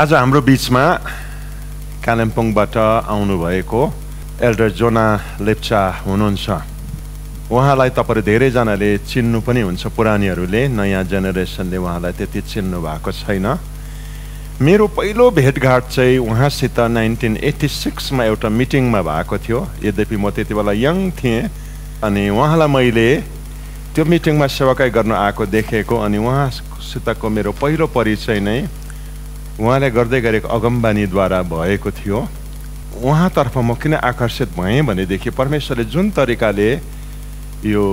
आज हाम्रो बिचमा कालिम्पोङबाट आउनुभएको एल्डर जोना लेप्चा हुनुहुन्छ। उहाँलाई तपाईँहरू धेरैजनाले चिन्नु पनि हुन्छ। पुरानीहरूले नयाँ जेनेरेसनले उहाँलाई त्यति चिन्नु भएको छैन। मेरो पहिलो भेटघाट चाहिँ उहाँसित नाइन्टिन एट्टी सिक्समा एउटा मिटिङमा भएको थियो। यद्यपि म त्यति बेला यङ थिएँ अनि उहाँलाई मैले त्यो मिटिङमा सेवाकाई गर्न आएको देखेको अनि उहाँसितको मेरो पहिलो परिचय नै उहाँले गर्दै गरेको अगमबानीद्वारा भएको थियो। उहाँतर्फ म किन आकर्षित भएँ भनेदेखि परमेश्वरले जुन तरिकाले यो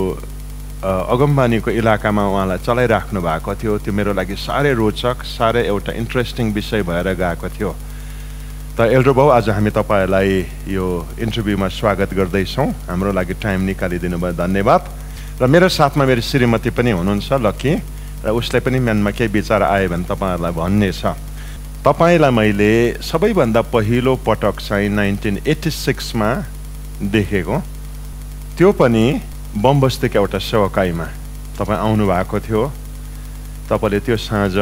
अगमबानीको इलाकामा उहाँलाई चलाइराख्नु भएको थियो त्यो मेरो लागि साह्रै रोचक साह्रै एउटा इन्ट्रेस्टिङ विषय भएर गएको थियो। त एल्डो भाउ आज हामी तपाईँहरूलाई यो इन्टरभ्यूमा स्वागत गर्दैछौँ। हाम्रो लागि टाइम निकालिदिनु भयो धन्यवाद। र मेरो साथमा मेरो श्रीमती पनि हुनुहुन्छ लक्की र उसले पनि म्यानमा केही विचार आयो भने तपाईँहरूलाई छ तपाईँलाई मैले सबैभन्दा पहिलो पटक चाहिँ नाइन्टिन एट्टी सिक्समा देखेको। त्यो पनि बमबस्तीको एउटा सेवकाईमा। तपाईँ आउनुभएको थियो। तपाईँले त्यो साँझ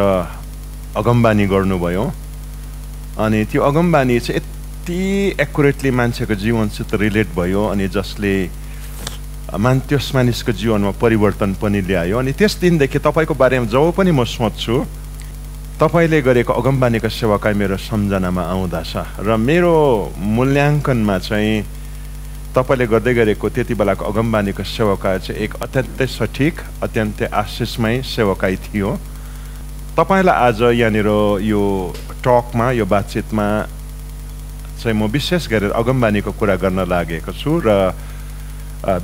अगमबानी गर्नुभयो। अनि त्यो अगमबानी चाहिँ यति एकुरेटली मान्छेको जीवनसित रिलेट भयो अनि जसले मान त्यस मानिसको जीवनमा परिवर्तन पनि ल्यायो। अनि त्यस दिनदेखि तपाईँको बारेमा जब पनि म सोध्छु तपाईँले गरेको अगमबानीको सेवाकाई मेरो सम्झनामा आउँदछ र मेरो मूल्याङ्कनमा चाहिँ तपाईँले गर्दै गरेको त्यति बेलाको अगमबानीको सेवाकाई चाहिँ एक अत्यन्तै सठिक अत्यन्तै आशिषमय सेवाकाई थियो। तपाईँलाई आज यहाँनिर यो टकमा यो बातचितमा चाहिँ म विशेष गरेर अगमबानीको कुरा गर्न लागेको छु र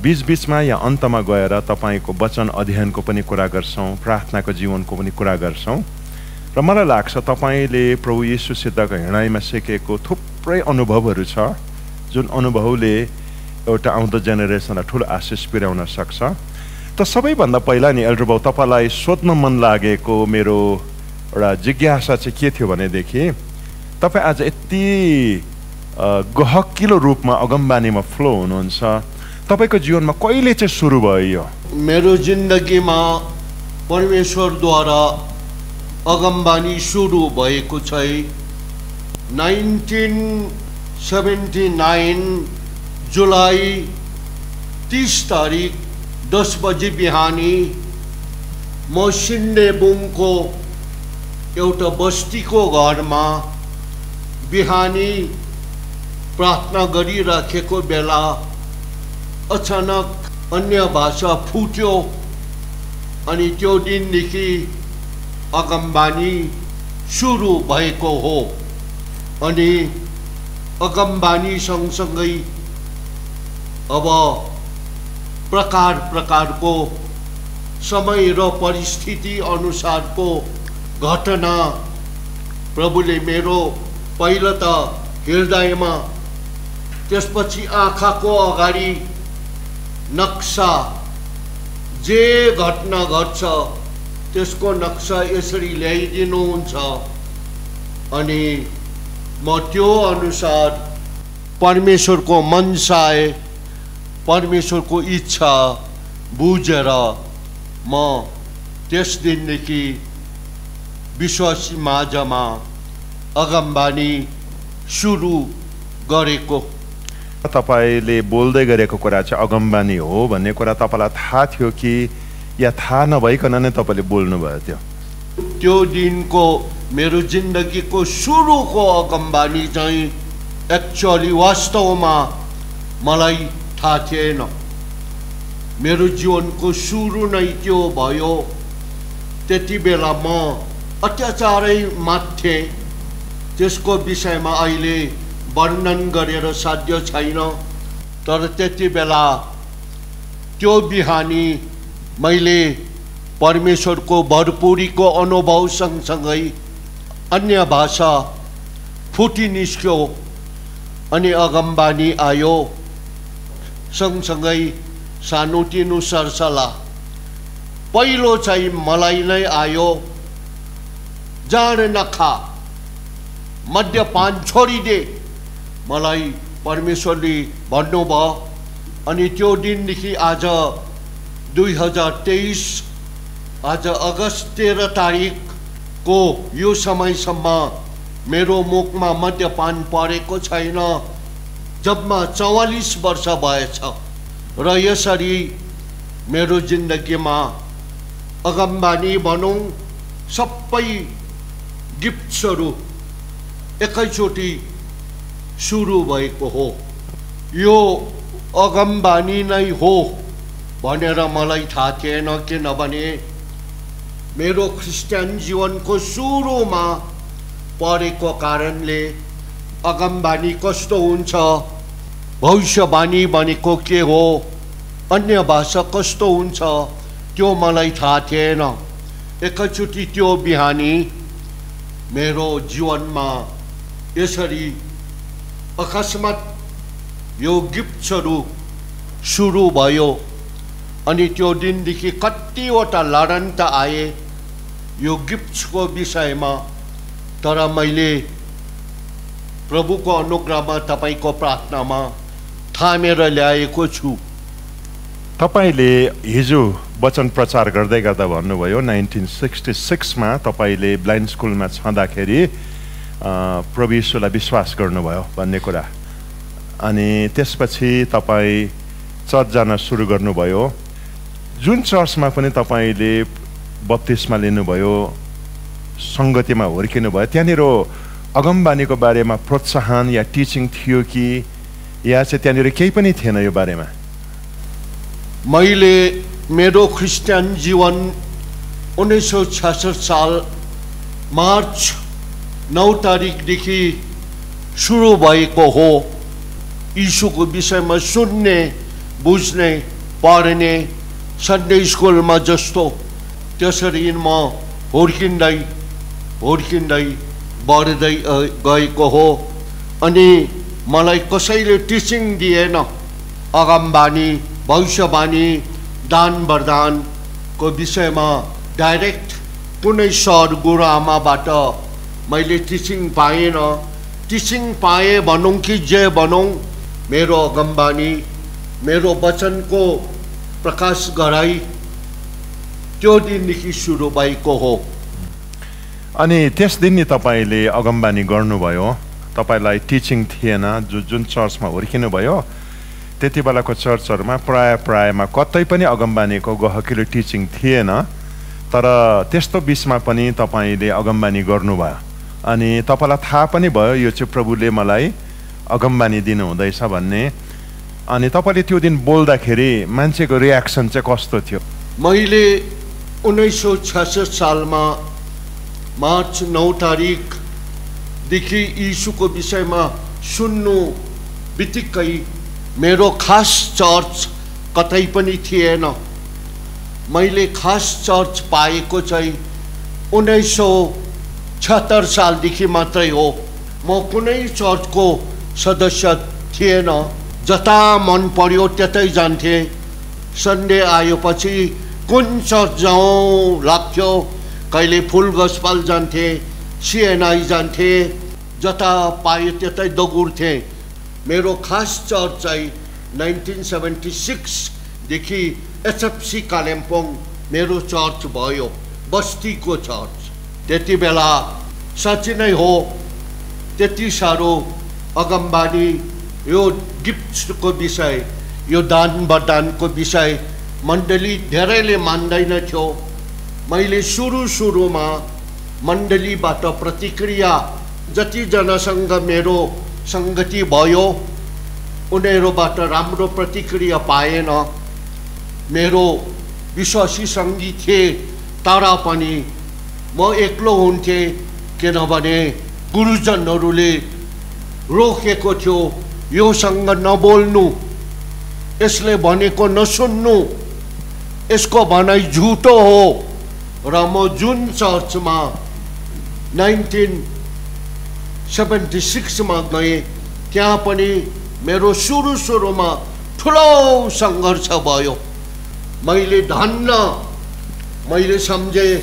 बिचबिचमा या अन्तमा गएर तपाईँको वचन अध्ययनको पनि कुरा गर्छौँ प्रार्थनाको जीवनको पनि कुरा गर्छौँ। र मलाई लाग्छ तपाईँले प्रभु यीशुसितको हिँडाइमा सिकेको थुप्रै अनुभवहरू छ जुन अनुभवले एउटा आउँदो जेनेरेसनलाई ठुलो आशिष पुर्याउन सक्छ। त सबैभन्दा पहिला नि एल्डर बाउ तपाईँलाई सोध्न मन लागेको मेरो एउटा जिज्ञासा चाहिँ के थियो भनेदेखि तपाईँ आज यति गहकिलो रूपमा अगमबानीमा फ्लो हुनुहुन्छ। तपाईँको जीवनमा कहिले चाहिँ सुरु भयो यो? मेरो जिन्दगीमा परमेश्वरद्वारा अगमबानी सुरु भएको चाहिँ नाइन्टिन सेभेन्टी नाइन जुलाई तिस तारिक दस बजी बिहानी म सिन्डेबुङको एउटा बस्तीको घरमा बिहानी प्रार्थना गरिराखेको बेला अचानक अन्य भाषा फुट्यो अनि त्यो दिनदेखि अगमबानी सुरु भएको हो। अनि अगमबानी सँगसँगै अब प्रकार प्रकारको समय र परिस्थिति अनुसारको घटना प्रभुले मेरो पहिलो त हृदयमा त्यसपछि आँखाको अगाडि नक्सा जे घटना घट्छ त्यसको नक्सा यसरी ल्याइदिनुहुन्छ। अनि म त्यो अनुसार परमेश्वरको मनसाय परमेश्वरको इच्छा बुझेर म त्यस दिनदेखि विश्वासी माझमा अगमबानी सुरु गरेको। तपाईँले बोल्दै गरेको कुरा चाहिँ अगमबानी हो भन्ने कुरा तपाईँलाई थाहा थियो कि या थाहा नभइकन नै तपाईँले बोल्नुभयो त्यो त्यो दिनको मेरो जिन्दगीको सुरुको अगमबानी चाहिँ एक्चुअली वास्तवमा मलाई थाहा थिएन। मेरो जीवनको सुरु नै त्यो भयो। त्यति बेला म अत्याचारै माथेँ त्यसको विषयमा अहिले वर्णन गरेर साध्य छैन। तर त्यति बेला त्यो बिहानी मैले परमेश्वरको भरपुरीको अनुभव सँगसँगै अन्य भाषा फुटी निस्क्यो अनि अगमबानी आयो। सँगसँगै सानोतिनो सरसल्लाह पहिलो चाहिँ मलाई नै आयो। जाँड नखा। मद्यपान छोडिदे। मलाई परमेश्वरले भन्नुभयो अनि त्यो दिनदेखि आज दुई हजार तेइस आज अगस्त तेह्र तारिकको यो समयसम्म मेरो मुखमा मद्यपान परेको छैन जबमा चौवालिस वर्ष भएछ। र यसरी मेरो जिन्दगीमा अगमबानी भनौँ सबै गिफ्ट्सहरू एकैचोटि सुरु भएको हो। यो अगमबानी नै हो। भनेर मलाई थाहा थिएन किनभने मेरो क्रिस्चियन जीवनको सुरुमा परेको कारणले अगमबानी कस्तो हुन्छ भविष्यवाणी भनेको के हो अन्य भाषा कस्तो हुन्छ त्यो मलाई थाहा थिएन एकैचोटि त्यो बिहानी मेरो जीवनमा यसरी अकस्मात यो गिफ्ट्सहरू सुरु भयो अनि त्यो दिनदेखि कतिवटा लडन्त आए यो गिफ्ट्सको विषयमा तर मैले प्रभुको अनुग्रहमा तपाईँको प्रार्थनामा थामेर ल्याएको छु तपाईँले हिजो वचन प्रचार गर्दै गर्दा भन्नुभयो नाइन्टिन सिक्सटी सिक्समा तपाईँले ब्लाइन्ड स्कुलमा छँदाखेरि प्रभु यीशुलाई विश्वास गर्नुभयो भन्ने कुरा अनि त्यसपछि तपाईँ चर्च जान सुरु गर्नुभयो जुन चर्चमा पनि तपाईँले बत्तिसमा लिनुभयो सङ्गतिमा हुर्किनुभयो त्यहाँनिर अगमबानीको बारेमा प्रोत्साहन या टिचिङ थियो कि या चाहिँ त्यहाँनिर केही पनि थिएन यो बारेमा? मैले मेरो क्रिस्चियन जीवन उन्नाइस सौ छसठ साल मार्च नौ तारिकदेखि सुरु भएको हो। यीशुको विषयमा सुन्ने बुझ्ने पढ्ने सन्डे स्कुलमा जस्तो त्यसरी म हुर्किँदै हुर्किँदै बढ्दै गएको हो अनि मलाई कसैले टिचिङ दिएन अगमबानी भविष्यवाणी दान वरदानको विषयमा डाइरेक्ट कुनै सर गुरुआमाबाट मैले टिचिङ पाएन टिचिङ पाएँ भनौँ कि जे भनौँ मेरो अगमबानी मेरो वचनको प्रकाश गराई त्यो दिनदेखि सुरु भएको हो। अनि त्यस दिन नि तपाईँले अगमबानी गर्नुभयो। तपाईँलाई टिचिङ थिएन जो जुन चर्चमा हुर्किनु भयो त्यति बेलाको चर्चहरूमा प्राय प्रायमा कतै पनि अगमबानीको गहकिलो टिचिङ थिएन। तर त्यस्तो बिचमा पनि तपाईँले अगमबानी गर्नुभयो। अनि तपाईँलाई थाहा पनि भयो यो चाहिँ प्रभुले मलाई अगमबानी दिनुहुँदैछ भन्ने। अनि तपाईँले त्यो दिन बोल्दाखेरि मान्छेको रियाक्सन चाहिँ कस्तो थियो? मैले उन्नाइस सौ छसठ सालमा मार्च नौ तारिकदेखि यीशुको विषयमा सुन्नु बित्तिकै मेरो खास चर्च कतै पनि थिएन। मैले खास चर्च पाएको चाहिँ उन्नाइस सौ छत्तर सालदेखि मात्रै हो। म कुनै चर्चको सदस्य थिएन। जता मन पर्यो त्यतै जान्थेँ। सन्डे आएपछि कुन चर्च जाउँ लाग्थ्यो। कहिले फुल गसपाल जान्थे सिएनआई जान्थे। जता पाए त्यतै दगुर्थे। मेरो खास चर्च चाहिँ नाइन्टिन सेभेन्टी सिक्सदेखि एसएफसी कालिम्पोङ मेरो चर्च भयो। बस्तीको चर्च त्यति बेला साँच्ची नै हो। त्यति साह्रो अगमबानी यो गिफ्टको विषय यो दान वरदानको विषय मण्डली धेरैले मान्दैन थियो। मैले सुरु सुरुमा मण्डलीबाट प्रतिक्रिया जतिजनासँग मेरो सङ्गति भयो उनीहरूबाट राम्रो प्रतिक्रिया पाएन। मेरो विश्वासी सङ्गी थिए तर पनि। म एक्लो हुन्थेँ किनभने गुरुजनहरूले रोकेको थियो। योसँग नबोल्नु। यसले भनेको नसुन्नु। यसको भनाइ झुटो हो र म जुन चर्चमा नाइन्टिन सेभेन्टी सिक्समा गएँ त्यहाँ पनि मेरो सुरु सुरुमा ठुलो सङ्घर्ष भयो। मैले धन्न मैले सम्झेँ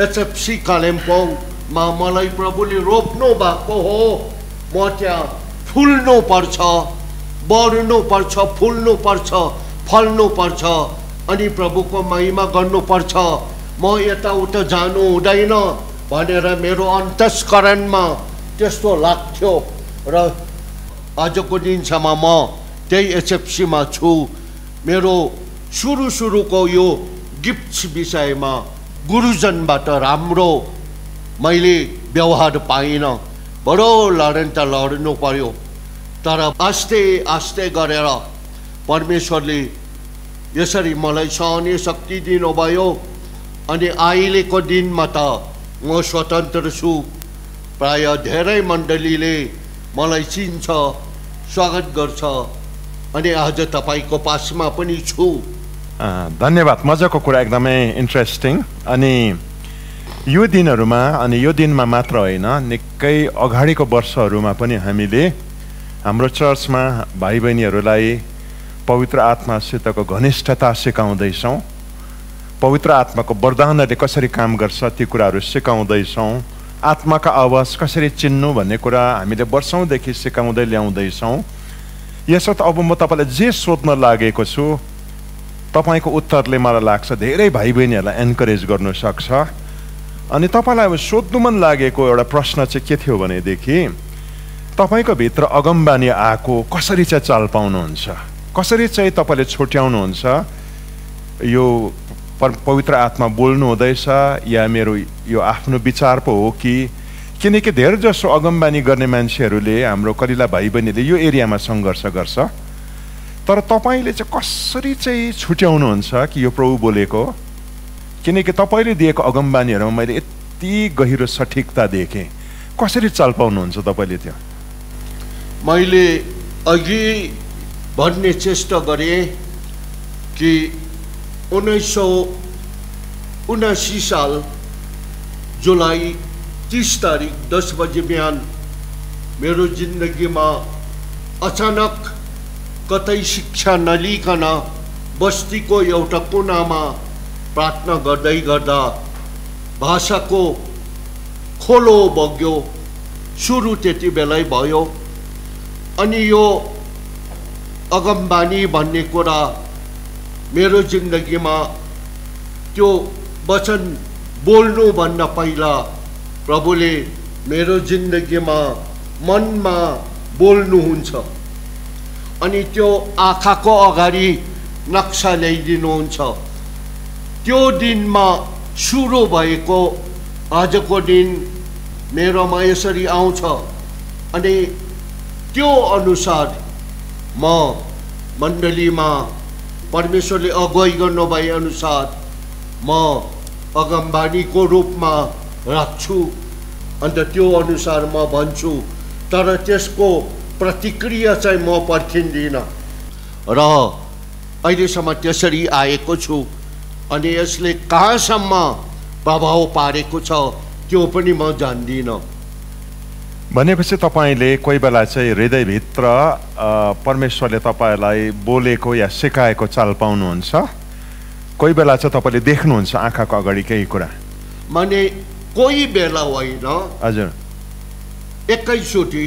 एचएफसी कालिम्पोङमा मलाई प्रभुले रोप्नु भएको हो। म त्यहाँ फुल्नु पर्छ बढ्नु पर्छ फुल्नु पर्छ फल्नु पर्छ अनि प्रभुको महिमा गर्नुपर्छ म यताउता जानु हुँदैन भनेर मेरो अन्तस्करणमा त्यस्तो लाग्थ्यो र आजको दिनसम्म म त्यही एचएफसीमा छु। मेरो सुरु सुरुको यो गिफ्ट्स विषयमा गुरुजनबाट राम्रो मैले व्यवहार पाइनँ। बडो लडेन त लड्नु पर्यो तर आस्ते आस्ते गरेर परमेश्वरले यसरी मलाई सहने शक्ति दिनुभयो अनि अहिलेको दिनमा त म स्वतन्त्र छु। प्राय धेरै मण्डलीले मलाई चिन्छ स्वागत गर्छ अनि आज तपाईँको पासमा पनि छु। धन्यवाद। मजाको कुरा एकदमै इन्ट्रेस्टिङ अनि यो दिनहरूमा अनि यो दिनमा मात्र होइन निकै अगाडिको वर्षहरूमा पनि हामीले हाम्रो चर्चमा भाइ बहिनीहरूलाई पवित्र आत्मासितको घनिष्ठता सिकाउँदैछौँ। पवित्र आत्माको वरदानहरूले कसरी काम गर्छ ती कुराहरू सिकाउँदैछौँ। आत्माका आवाज कसरी चिन्नु भन्ने कुरा हामीले वर्षौँदेखि सिकाउँदै ल्याउँदैछौँ। यसर्थ अब म तपाईँलाई जे सोध्न लागेको छु तपाईँको उत्तरले मलाई लाग्छ धेरै भाइ बहिनीहरूलाई एन्करेज गर्नु सक्छ। अनि तपाईँलाई अब सोध्नु मन लागेको एउटा प्रश्न चाहिँ के थियो भनेदेखि तपाईँको भित्र अगमबानी आएको कसरी चाहिँ चाल पाउनुहुन्छ? कसरी चाहिँ तपाईँले छुट्याउनुहुन्छ? यो पवित्र आत्मा बोल्नु हुँदैछ या मेरो यो आफ्नो विचार पो हो कि? किनकि धेरै जसो अगमबानी गर्ने मान्छेहरूले हाम्रो कलिला भाइ बहिनीले यो एरियामा सङ्घर्ष गर्छ। तर तपाईँले चाहिँ कसरी चाहिँ छुट्याउनुहुन्छ कि यो प्रभु बोलेको? किनकि तपाईँले दिएको अगमबानीहरूमा मैले यति गहिरो सठिकता देखेँ। कसरी चाल पाउनुहुन्छ तपाईँले त्यो? मैले अघि भन्ने चेष्टा गरेँ कि उन्नाइस सौ उनासी साल जुलाई तिस तारिक दस बजे बिहान मेरो जिन्दगीमा अचानक कतै शिक्षा नलिकन बस्तीको एउटा कुनामा प्रार्थना गर्दै गर्दा भाषाको खोलो बग्यो। सुरु त्यति बेलै भयो। अनि यो अगमबानी भन्ने कुरा मेरो जिन्दगीमा त्यो वचन बोल्नुभन्दा पहिला प्रभुले मेरो जिन्दगीमा मनमा बोल्नुहुन्छ अनि त्यो आँखाको अगाडि नक्सा ल्याइदिनुहुन्छ। त्यो दिनमा सुरु भएको आजको दिन मेरोमा यसरी आउँछ अनि त्यो अनुसार म मण्डलीमा परमेश्वरले अगुवाई गर्नुभए अनुसार म अगमबानीको रूपमा राख्छु अन्त त्यो अनुसार म भन्छु तर त्यसको प्रतिक्रिया चाहिँ म पर्खिँदिनँ र अहिलेसम्म त्यसरी आएको छु अनि यसले कहाँसम्म प्रभाव पारेको छ त्यो पनि म जान्दिनँ। भनेपछि तपाईँले कोही बेला चाहिँ हृदयभित्र परमेश्वरले तपाईँलाई बोलेको या सिकाएको चाल पाउनुहुन्छ? कोही बेला चाहिँ तपाईँले देख्नुहुन्छ आँखाको अगाडि केही कुरा? माने कोही बेला होइन। हजुर। एकैचोटि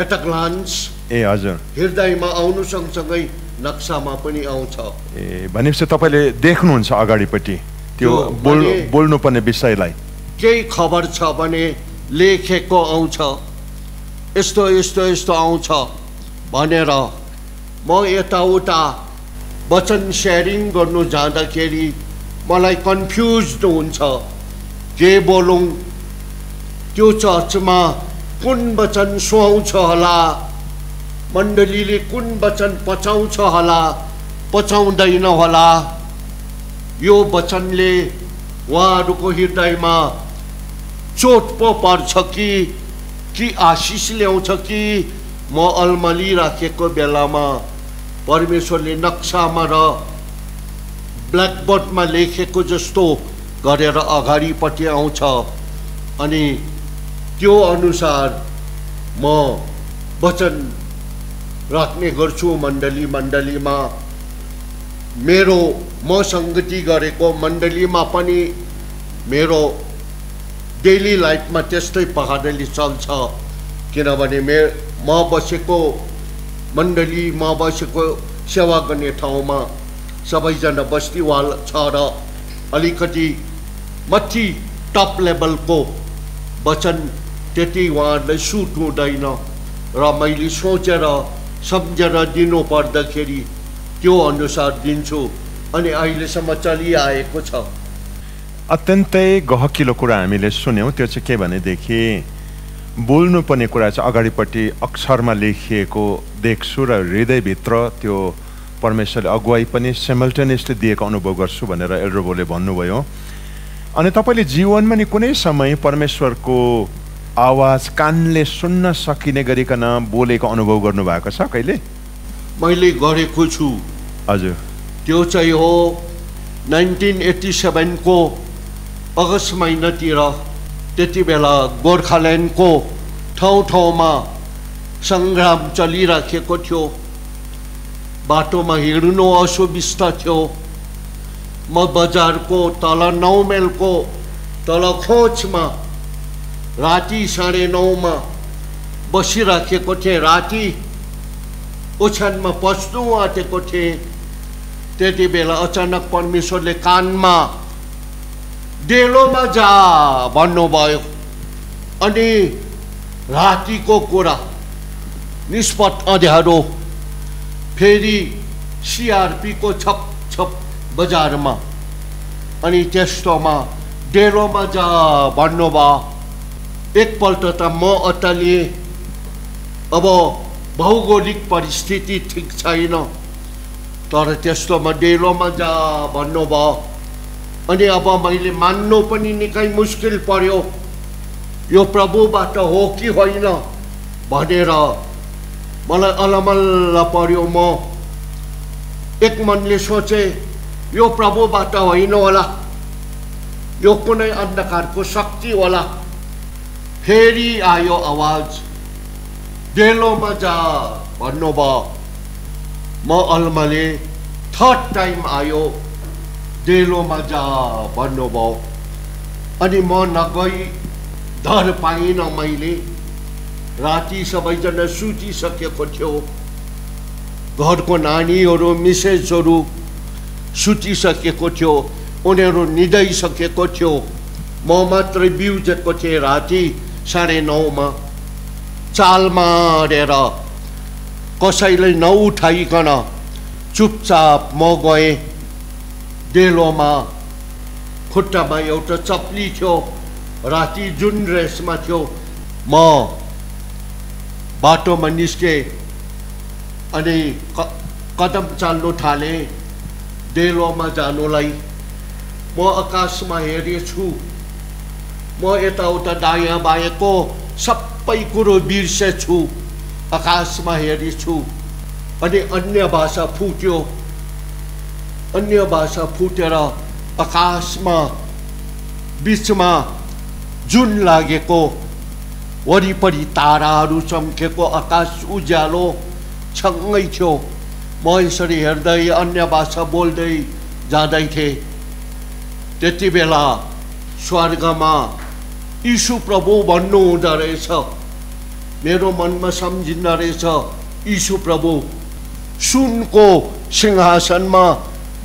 एट ग्लान्स ए हजुर। हृदयमा आउनु सँगसँगै नक्सामा पनि आउँछ। ए भनेपछि तपाईँले देख्नुहुन्छ अगाडिपट्टि त्यो त्यो बोल भने- बोल्नुपर्ने विषयलाई। केही खबर छ भने लेखेको आउँछ। यस्तो यस्तो यस्तो आउँछ भनेर म यताउता वचन सेयरिङ गर्नु जाँदाखेरि मलाई कन्फ्युज हुन्छ। के बोलौँ? त्यो चर्चमा कुन वचन सुहाउँछ होला? मण्डलीले कुन वचन पचाउँछ होला पचाउँदैन होला यो वचनले उहाँहरूको हृदयमा चोट पो पर्छ कि कि आशिष ल्याउँछ कि? म अलमली राखेको बेलामा परमेश्वरले नक्सामा र ब्ल्याकबोर्डमा लेखेको जस्तो गरेर अगाडिपट्टि आउँछ अनि त्यो अनुसार म वचन राख्ने गर्छु मण्डली मण्डलीमा। मेरो म सङ्गति गरेको मण्डलीमा पनि मेरो डेली लाइफमा त्यस्तै प्रकारले चल्छ। किनभने मे म बसेको मण्डली म बसेको सेवा गर्ने ठाउँमा सबैजना बस्तीवाल छ र अलिकति माथि टप लेभलको वचन त्यति उहाँहरूलाई सुट हुँदैन र मैले सोचेर सम्झेर दिनु पर्दाखेरि त्यो अनुसार दिन्छु अनि अहिलेसम्म चलिआएको छ। अत्यन्तै गहकिलो कुरा हामीले सुन्यौँ। त्यो चाहिँ के भनेदेखि बोल्नुपर्ने कुरा चाहिँ अगाडिपट्टि अक्षरमा लेखिएको देख्छु र हृदयभित्र त्यो परमेश्वरले अगुवाई पनि सेमल्टेनियसली दिएको अनुभव गर्छु भनेर एल्ड्रोबोले भन्नुभयो। अनि तपाईँले जीवनमा नि कुनै समय परमेश्वरको आवाज कानले सुन्न सकिने गरिकन बोलेको अनुभव गर्नुभएको छ कहिले? मैले गरेको छु हजुर। त्यो चाहिँ हो नाइन्टिन एट्टी सेभेनको अगस्त महिनातिर त्यति बेला गोर्खाल्यान्डको ठाउँ ठाउँमा सङ्ग्राम चलिराखेको थियो। बाटोमा हिँड्नु असुविस्ता थियो। म बजारको तल नौ माइलको तल खोचमा राति साढे नौमा बसिराखेको थिएँ राति ओछ्यानमा पस्नु आँटेको थिएँ त्यति बेला अचानक परमेश्वरले कानमा डेलोमा जा भन्नुभयो। अनि रातिको कुरा निष्पट अँध्यारो फेरि सिआरपीको छप छप बजारमा अनि त्यस्तोमा डेलोमा जा भन्नुभयो। एकपल्ट त म अत्तालिएँ अब भौगोलिक परिस्थिति ठिक छैन तर त्यस्तोमा डेलोमा जा भन्नुभयो। अनि अब मैले मान्नु पनि निकै मुस्किल पर्यो। यो प्रभुबाट हो कि होइन भनेर मलाई अलमल्ल पर्यो म। एक मनले सोचे यो प्रभुबाट होइन होला। यो कुनै अन्धकारको शक्ति होला। फेरि आयो आवाज डेलोमा जा भन्नुभयो म अल्मले थर्ड टाइम आयो डेलोमा जा भन्नुभयो अनि म नगई धर पाइनँ मैले राति सबैजना सुतिसकेको थियो घरको नानीहरू मिसेसहरू सुतिसकेको थियो उनीहरू निदाइसकेको थियो म मात्रै बिउजेको थिएँ राति साढे नौमा चाल मारेर कसैलाई नउठाइकन चुपचाप म गएँ डेलोमा खुट्टामा एउटा चप्ली थियो राति जुन रेसमा थियो म बाटोमा निस्केँ अनि कदम चाल्नु थालेँ डेलोमा जानुलाई म आकाशमा हेरेछु म यताउता दायाँ बायाँको सबै कुरो बिर्सेछु आकाशमा हेरेछु अनि अन्य भाषा फुट्यो अन्य भाषा फुटेर आकाशमा बिचमा जुन लागेको वरिपरि ताराहरू चम्केको आकाश उज्यालो छङ्गै थियो म यसरी हेर्दै अन्य भाषा बोल्दै जाँदै थिएँ त्यति बेला स्वर्गमा यीशु प्रभु भन्नु हुँदो रहेछ। मेरो मनमा सम्झिँदो रहेछ यीशु प्रभु सुनको सिंहासनमा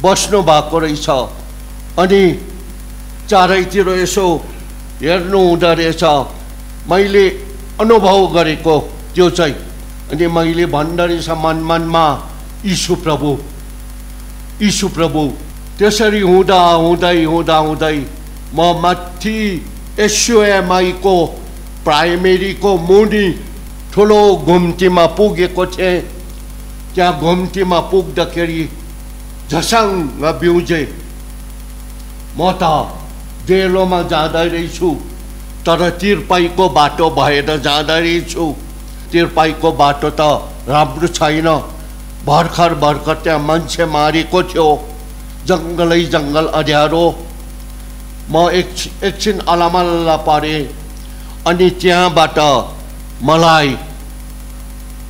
बस्नु भएको रहेछ। अनि चारैतिर यसो हेर्नु हुँदो रहेछ। मैले अनुभव गरेको त्यो चाहिँ। अनि मैले भन्दो रहेछ मन मनमा यीशु प्रभु यीशु प्रभु त्यसरी हुँदा हुँदै हुँदा हुँदै म माथि एसयुएमआईको प्राइमेरीको मुनि, ठुलो घुम्तीमा पुगेको थिएँ त्यहाँ घुम्तीमा पुग्दाखेरि झसङ्ग बिउजे म त डेलोमा जाँदै रहेछु तर तिर्पाईको बाटो भएर जाँदै रहेछु तिर्पाईको बाटो त राम्रो छैन। भर्खर भर्खर त्यहाँ मान्छे मारेको थियो। जङ्गलै जङ्गल अँध्यारो। म एक एकछिन अलमल्ल परेँ अनि त्यहाँबाट मलाई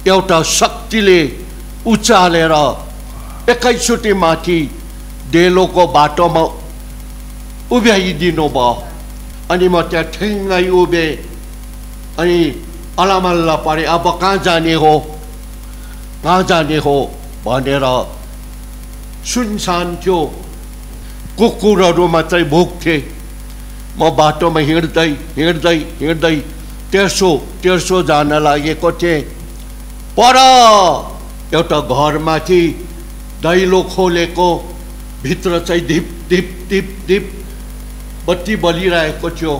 एउटा शक्तिले उचालेर एकैचोटि माथि डेलोको बाटोमा उभ्याइदिनु भयो। अनि म त्यहाँ ठिङ्गै उभेँ अनि अलमल्ल परेँ अब कहाँ जाने हो? कहाँ जाने हो? भनेर सुनसान थियो। कुकुरहरू मात्रै भुक्थे म बाटोमा हिँड्दै हिँड्दै हिँड्दै तेर्सो तेर्सो जान लागेको थिएँ। पर एउटा घरमाथि दैलो खोलेको भित्र चाहिँ धिप धिप धिप धिप बत्ती बलिरहेको थियो।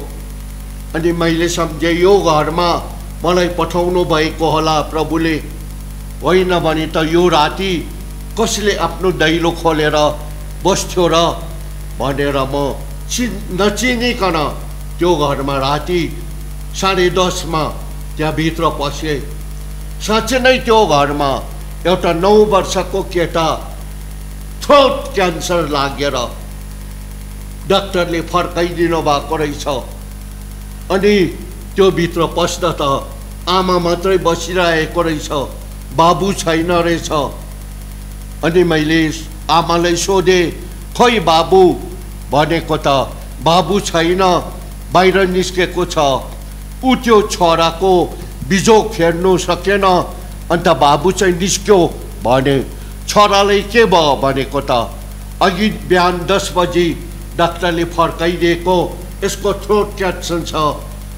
अनि मैले सम्झेँ यो घरमा मलाई पठाउनु भएको होला प्रभुले। होइन भने त यो राति कसले आफ्नो दैलो खोलेर बस्थ्यो र भनेर म चिन नचिनिकन त्यो घरमा राति साढे दसमा त्यहाँभित्र पसेँ। साँच्चै नै त्यो घरमा एउटा नौ वर्षको केटा थ्रोट क्यान्सर लागेर डाक्टरले फर्काइदिनु भएको रहेछ। अनि त्यो भित्र पस्दा त आमा मात्रै बसिरहेको रहेछ बाबु छैन रहेछ। अनि मैले आमालाई सोधेँ खोइ बाबु? भनेको त बाबु छैन बाहिर निस्केको छ। ऊ त्यो छोराको बिजोग फेर्नु सकेन अन्त बाबु चाहिँ निस्क्यो भने छोरालाई के भयो? भनेको त अघि बिहान दस बजी डाक्टरले फर्काइदिएको यसको थ्रोट क्यान्सर छ।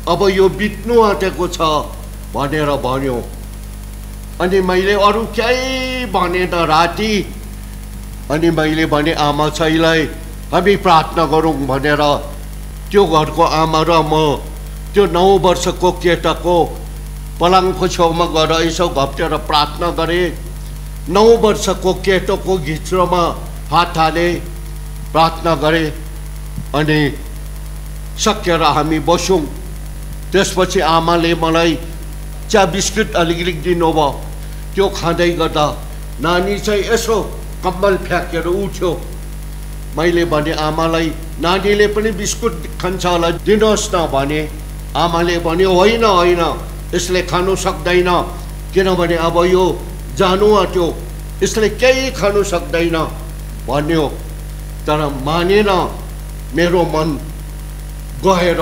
अब यो बित्नु आँटेको छ भनेर भन्यो। अनि मैले अरू केही भनेन राति अनि मैले भने आमा छैलाई हामी प्रार्थना गरौँ भनेर त्यो घरको आमा र म त्यो नौ वर्षको केटाको पलङको छेउमा गएर यसो घप्टेर प्रार्थना गरेँ। नौ वर्षको केटोको घिच्रोमा हात हालेँ प्रार्थना गरेँ अनि सकेर हामी बस्यौँ। त्यसपछि आमाले मलाई चिया बिस्कुट अलिकति दिनुभयो। त्यो खाँदै गर्दा नानी चाहिँ यसो कम्बल फ्याँकेर उठ्यो। मैले भने आमालाई नानीले पनि बिस्कुट खान्छ होला दिनुहोस् न भने आमाले भन्यो होइन होइन यसले खानु सक्दैन। किनभने अब यो जानु आँट्यो यसले केही खानु सक्दैन भन्यो। तर मानेन मेरो मन गएर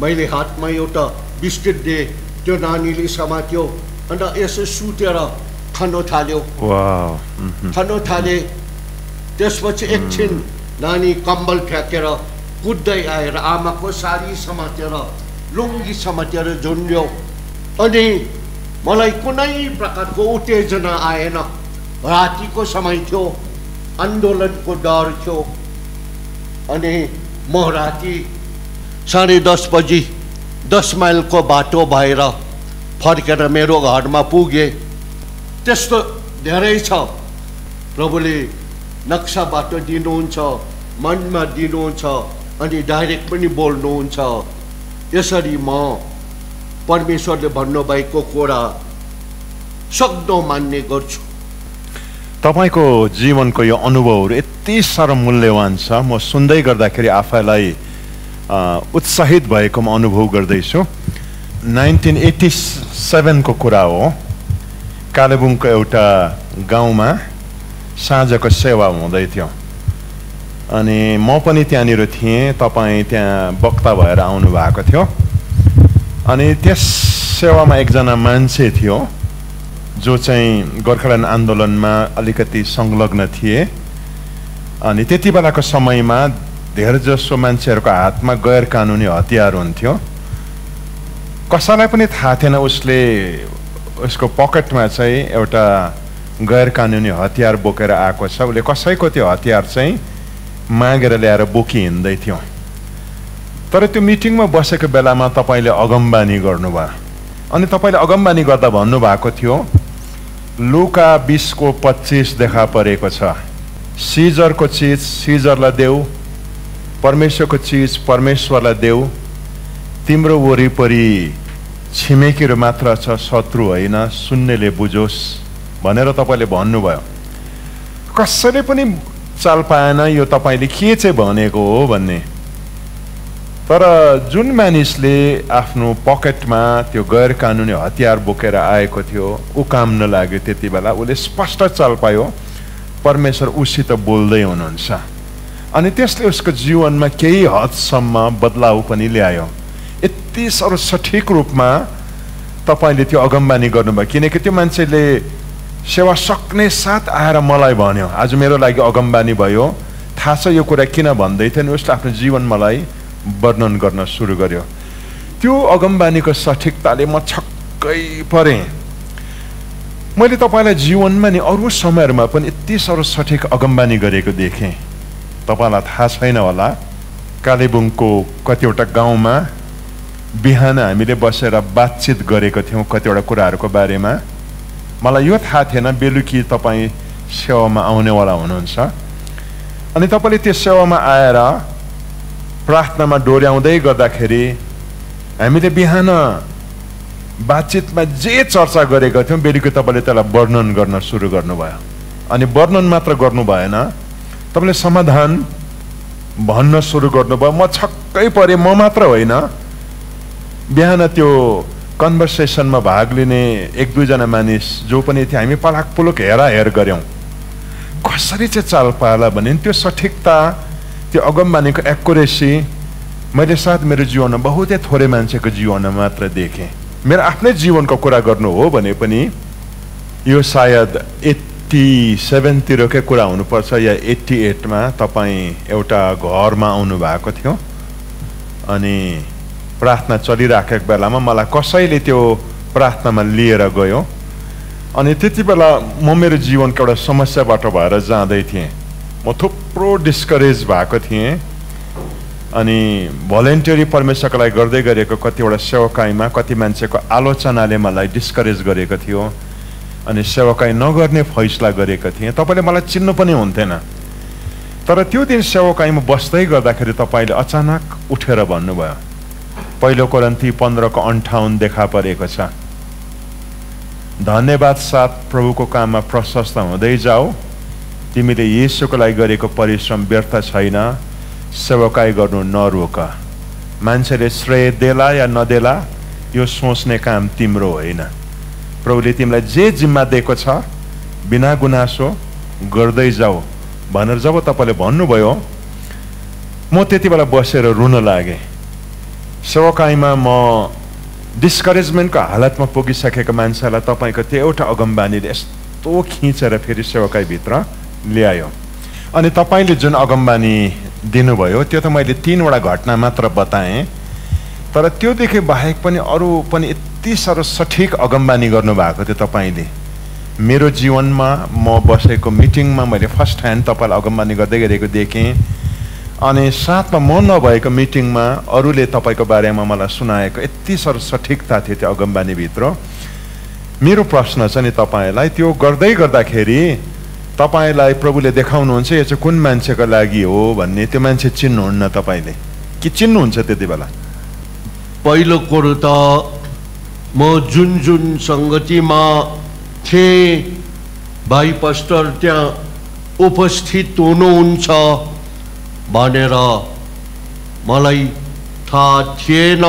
मैले हातमा एउटा बिस्कुट दिएँ। त्यो नानीले समात्यो अन्त यसो सुतेर खानु थाल्यो। वाह mhm. खानु थाले त्यसपछि एकछिन नानी कम्बल फ्याँकेर कुद्दै आएर आमाको साडी समातेर लुङ्गी समातेर झुन्ड्यो। अनि मलाई कुनै प्रकारको उत्तेजना आएन। रातिको समय थियो आन्दोलनको डर थियो। अनि म राति साढे दस बजी दस माइलको बाटो भएर फर्केर मेरो घरमा पुगेँ। त्यस्तो धेरै छ। प्रभुले नक्सा बाटो दिनुहुन्छ मनमा दिनुहुन्छ अनि डाइरेक्ट पनि बोल्नुहुन्छ। यसरी म परमेश्वरले भन्नुभएको कुरा सक्दो मान्ने गर्छु। तपाईँको जीवनको यो अनुभवहरू यति साह्रो मूल्यवान छ। म सुन्दै गर्दाखेरि आफैलाई उत्साहित भएको म अनुभव गर्दैछु। नाइन्टिन एट्टी सेभेनको कुरा हो। कालेबुङको एउटा गाउँमा साँझको सेवा हुँदै थियो। अनि म पनि त्यहाँनिर थिएँ तपाईँ त्यहाँ वक्ता भएर आउनु भएको थियो। अनि त्यस सेवामा एकजना मान्छे थियो जो चाहिँ गोर्खाल्यान्ड आन्दोलनमा अलिकति संलग्न थिए। अनि त्यति बेलाको समयमा धेरैजसो मान्छेहरूको हातमा गैर कानुनी हतियार हुन्थ्यो। कसैलाई पनि थाहा थिएन उसले उसको पकेटमा चाहिँ एउटा गैर कानुनी हतियार बोकेर आएको छ। उसले कसैको त्यो हतियार चाहिँ मागेर ल्याएर बोकी हिँड्दै थियो। तर त्यो मिटिङमा बसेको बेलामा तपाईँले अगमबानी गर्नुभयो। अनि तपाईँले अगमबानी गर्दा भन्नुभएको थियो लुका बिसको पच्चिस देखा परेको छ। सिजरको चिज सिजरलाई देऊ परमेश्वरको चिज परमेश्वरलाई देऊ। तिम्रो वरिपरि छिमेकीहरू मात्र छ शत्रु होइन सुन्नेले बुझोस् भनेर तपाईँले भन्नुभयो। कसैले पनि चाल पाएन यो तपाईँले के चाहिँ भनेको हो भन्ने। तर जुन मानिसले आफ्नो पकेटमा त्यो गैर कानुनी हतियार बोकेर आएको थियो ऊ काम नलाग्यो त्यति बेला उसले स्पष्ट चाल पायो परमेश्वर उसित बोल्दै हुनुहुन्छ। अनि त्यसले उसको जीवनमा केही हदसम्म बदलाउ पनि ल्यायो। यति साह्रो सठिक रूपमा तपाईँले त्यो अगमबानी गर्नुभयो। किनकि त्यो मान्छेले सेवा सक्ने साथ आएर मलाई भन्यो आज मेरो लागि अगमबानी भयो। थाहा छ यो कुरा किन भन्दै थियो नि उसले आफ्नो जीवन मलाई वर्णन गर्न सुरु गर्यो। त्यो अगमबानीको सठिकताले म छक्कै परेँ। मैले तपाईँलाई जीवनमा नि अरू समयहरूमा पनि यति साह्रो सठिक अगमबानी गरेको देखेँ। तपाईँलाई थाहा छैन होला कालेबुङको कतिवटा गाउँमा बिहान हामीले बसेर बातचित गरेको थियौँ कतिवटा कुराहरूको बारेमा। मलाई यो थाहा थिएन बेलुकी तपाईँ सेवामा आउनेवाला हुनुहुन्छ। अनि तपाईँले त्यो सेवामा आएर प्रार्थनामा डोर्याउँदै गर्दाखेरि हामीले बिहान बातचितमा जे चर्चा गरेका थियौँ बेलुकी तपाईँले त्यसलाई वर्णन गर्न सुरु गर्नुभयो। अनि वर्णन मात्र गर्नु भएन तपाईँले समाधान भन्न सुरु गर्नुभयो। म छक्कै परेँ म मात्र होइन। बिहान त्यो कन्भर्सेसनमा भाग लिने एक दुईजना मानिस जो पनि थियो हामी पलाक पुलुक हेर गऱ्यौँ। कसरी चाहिँ चाल पाला भने त्यो सठिकता त्यो अगमबानीको एक्युरेसी मैले साथ मेरो जीवनमा बहुतै थोरै मान्छेको जीवनमा मात्र देखेँ। मेरो आफ्नै जीवनको कुरा गर्नु हो भने पनि यो सायद एट्टी सेभेनतिरकै कुरा हुनुपर्छ या एट्टी एटमा तपाईँ एउटा घरमा आउनु भएको थियो। अनि प्रार्थना चलिराखेको बेलामा मलाई कसैले त्यो प्रार्थनामा लिएर गयो। अनि त्यति बेला म मेरो जीवनको एउटा समस्याबाट भएर जाँदै थिएँ। म थुप्रो डिस्करेज भएको थिएँ। अनि भोलिन्टियरी परमेश्वरको लागि गर्दै गरेको कतिवटा सेवकाईमा कति मान्छेको आलोचनाले मलाई डिस्करेज गरेको थियो। अनि सेवकाई नगर्ने फैसला गरेको थिएँ। तपाईँले मलाई चिन्नु पनि हुन्थेन। तर त्यो दिन सेवकाईमा बस्दै गर्दाखेरि तपाईँले अचानक उठेर भन्नुभयो पहिलो कोरन्ती पन्ध्रको अन्ठाउन्न देखा परेको छ। धन्यवाद साथ प्रभुको काममा प्रशस्त हुँदै जाऊ। तिमीले येसुको लागि गरेको परिश्रम व्यर्थ छैन। सेवकाई गर्नु नरोक। मान्छेले श्रेय देला या नदेला यो सोच्ने काम तिम्रो होइन। प्रभुले तिमीलाई जे जिम्मा दिएको छ बिना गुनासो गर्दै जाऊ भनेर जब तपाईँले भन्नुभयो म त्यति बेला बसेर रुन लागेँ। सेवकाईमा म डिस्करेजमेन्टको हालतमा पुगिसकेको मान्छेलाई तपाईँको त्यो एउटा अगमबानीले यस्तो खिचेर फेरि सेवकाईभित्र ल्यायो। अनि तपाईँले जुन अगमबानी दिनुभयो त्यो त मैले तिनवटा घटना मात्र बताएँ तर त्योदेखि बाहेक पनि अरू पनि यति साह्रो सठिक अगमबानी गर्नुभएको थियो तपाईँले। मेरो जीवनमा म बसेको मिटिङमा मैले फर्स्ट ह्यान्ड तपाईँलाई अगमबानी गर्दै गरेको देखेँ। अनि साथमा म नभएको मिटिङमा अरूले तपाईँको बारेमा मलाई सुनाएको यति साह्रो सठिकता थियो त्यो अगमबानीभित्र। मेरो प्रश्न छ नि तपाईँलाई त्यो गर्दै गर्दाखेरि तपाईँलाई प्रभुले देखाउनुहुन्छ यो चाहिँ कुन मान्छेको लागि हो भन्ने त्यो मान्छे चिन्नुहुन्न तपाईँले। कि चिन्नुहुन्छ त्यति बेला? पहिलो कुरो त म जुन जुन सङ्गतिमा थिएँ भाइ पस्टर त्यहाँ उपस्थित हुनुहुन्छ। भनेर मलाई थाहा थिएन।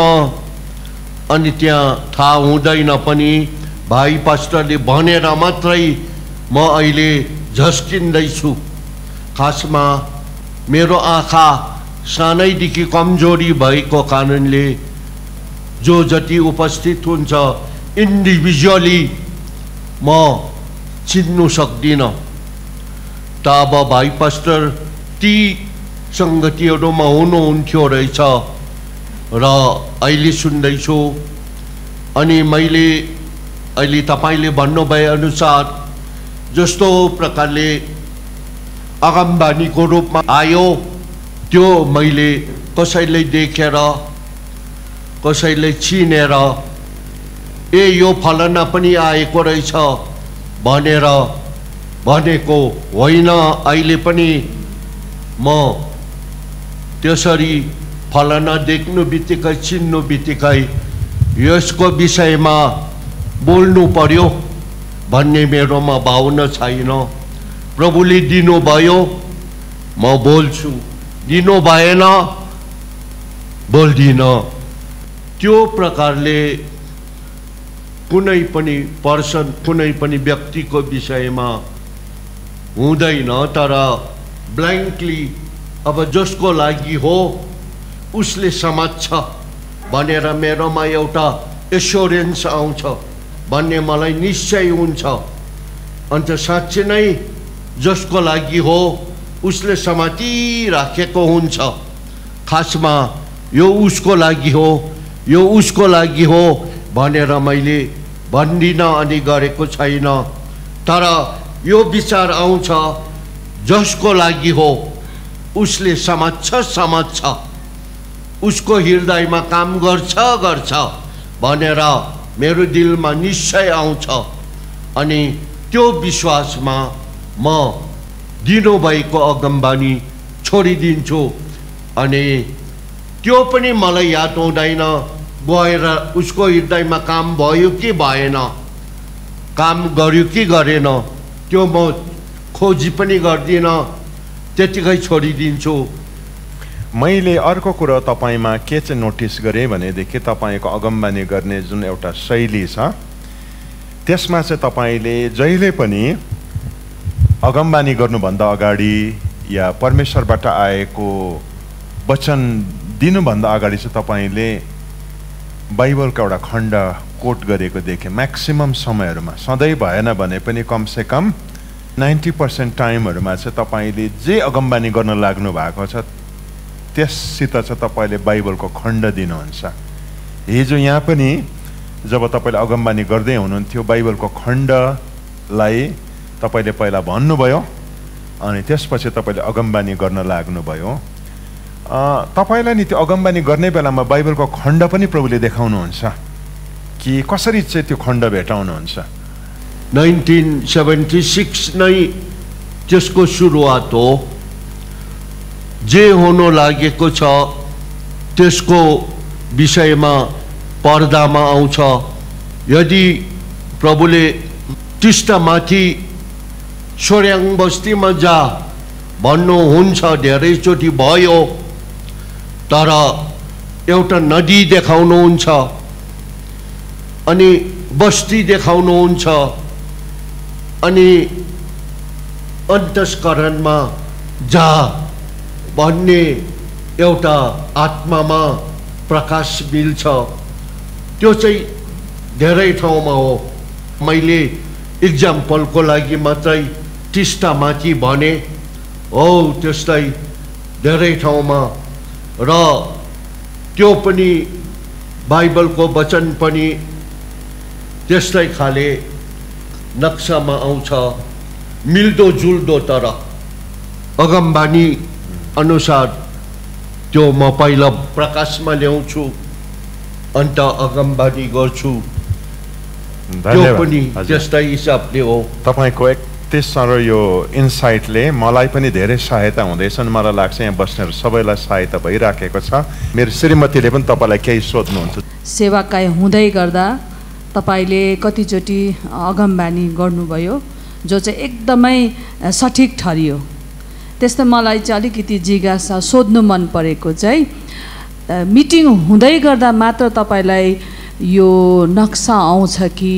अनि त्यहाँ थाहा हुँदैन पनि भाइ पास्टरले भनेर मात्रै म अहिले झस्किँदैछु। खासमा मेरो आँखा सानैदेखि कमजोरी भएको कारणले जो जति उपस्थित हुन्छ इन्डिभिजुअली म चिन्नु सक्दिनँ। त अब भाइ पास्टर ती सङ्गतिहरूमा हुनुहुन्थ्यो रहेछ र अहिले सुन्दैछु अनि मैले अहिले तपाईँले भन्नुभए अनुसार। जस्तो प्रकारले अगमबानीको रूपमा आयो त्यो मैले कसैले देखेर कसैले चिनेर। ए यो फलना पनि आएको रहेछ भनेर। भनेको होइन अहिले पनि म त्यसरी फलना देख्नु बित्तिकै चिन्नु बित्तिकै यसको विषयमा बोल्नु पर्यो भन्ने मेरोमा भावना छैन। प्रभुले दिनुभयो म बोल्छु। दिनु भएन बोल्दिनँ। त्यो प्रकारले कुनै पनि पर्सन कुनै पनि व्यक्तिको विषयमा हुँदैन तर ब्ल्याङ्कली अब जसको लागि हो उसले समात्छ भनेर मेरोमा एउटा एस्योरेन्स आउँछ भन्ने मलाई निश्चय हुन्छ। अन्त साँच्चै नै जसको लागि हो उसले समातिराखेको हुन्छ। खासमा यो उसको लागि हो यो उसको लागि हो भनेर मैले भन्दिनँ अनि गरेको छैन। तर यो विचार आउँछ जसको लागि हो उसले समझ्छ समझ्छ उसको हृदयमा काम गर्छ गर्छ। भनेर मेरो दिलमा निश्चय आउँछ। अनि त्यो विश्वासमा म दिनुभएको अगमबानी छोडिदिन्छु। अनि त्यो पनि मलाई याद हुँदैन गएर उसको हृदयमा काम भयो कि भएन काम गर्यो कि गरेन त्यो म खोजी पनि गर्दिनँ। त्यतिकै छोडिदिन्छु मैले अर्को कुरो तपाईँमा के चाहिँ नोटिस गरेँ भनेदेखि तपाईँको अगमबानी गर्ने जुन एउटा शैली छ त्यसमा चाहिँ तपाईँले जहिले पनि अगमबानी गर्नुभन्दा अगाडि या परमेश्वरबाट आएको वचन दिनुभन्दा अगाडि चाहिँ तपाईँले बाइबलको एउटा खण्ड कोट गरेको देखेँ म्याक्सिमम् समयहरूमा। सधैँ भएन भने पनि कमसेकम नाइन्टी पर्सेन्ट टाइमहरूमा चाहिँ तपाईँले जे अगमबानी गर्न लाग्नु भएको छ त्यससित चाहिँ तपाईँले बाइबलको खण्ड दिनुहुन्छ। हिजो यहाँ पनि जब तपाईँले अगमबानी गर्दै हुनुहुन्थ्यो बाइबलको खण्डलाई तपाईँले पहिला भन्नुभयो अनि त्यसपछि तपाईँले अगमबानी गर्न लाग्नुभयो। तपाईँलाई नि त्यो अगमबानी गर्ने बेलामा बाइबलको खण्ड पनि प्रभुले देखाउनुहुन्छ। कि कसरी चाहिँ त्यो खण्ड भेटाउनुहुन्छ? नाइन्टिन सेभेन्टी सिक्स नै त्यसको सुरुवात हो। जे हुनु लागेको छ त्यसको विषयमा पर्दामा आउँछ। यदि प्रभुले टिस्टामाथि सोर्याङ बस्तीमा जा भन्नुहुन्छ धेरैचोटि भयो तर एउटा नदी देखाउनुहुन्छ अनि बस्ती देखाउनुहुन्छ अनि अन्तस्करणमा जा भन्ने एउटा आत्मामा प्रकाश मिल्छ। त्यो चाहिँ धेरै ठाउँमा हो। मैले इक्जाम्पलको लागि मात्रै टिस्टामाथि भने हो त्यस्तै धेरै ठाउँमा। र त्यो पनि बाइबलको वचन पनि त्यस्तै खाले नक्सामा आउँछ मिल्दो जुल्दो तर। अगमबानी अनुसार त्यो म पहिला प्रकाशमा ल्याउँछु अन्त अगमबानी गर्छु। त्यो पनि। त्यस्तै हिसाबले हो। तपाईँको यति साह्रो यो इन्साइटले मलाई पनि धेरै सहायता हुँदैछन्। मलाई लाग्छ यहाँ बस्नेहरू सबैलाई सहायता भइराखेको छ। मेरो श्रीमतीले पनि तपाईँलाई केही सोध्नुहुन्छ। सेवाकाय हुँदै गर्दा तपाईँले कतिचोटि अगमबानी गर्नुभयो जो चाहिँ एकदमै सठिक ठरियो। त्यस्तो मलाई चाहिँ अलिकति जिज्ञासा सोध्नु मन परेको चाहिँ मिटिङ हुँदै गर्दा मात्र तपाईँलाई यो नक्सा आउँछ कि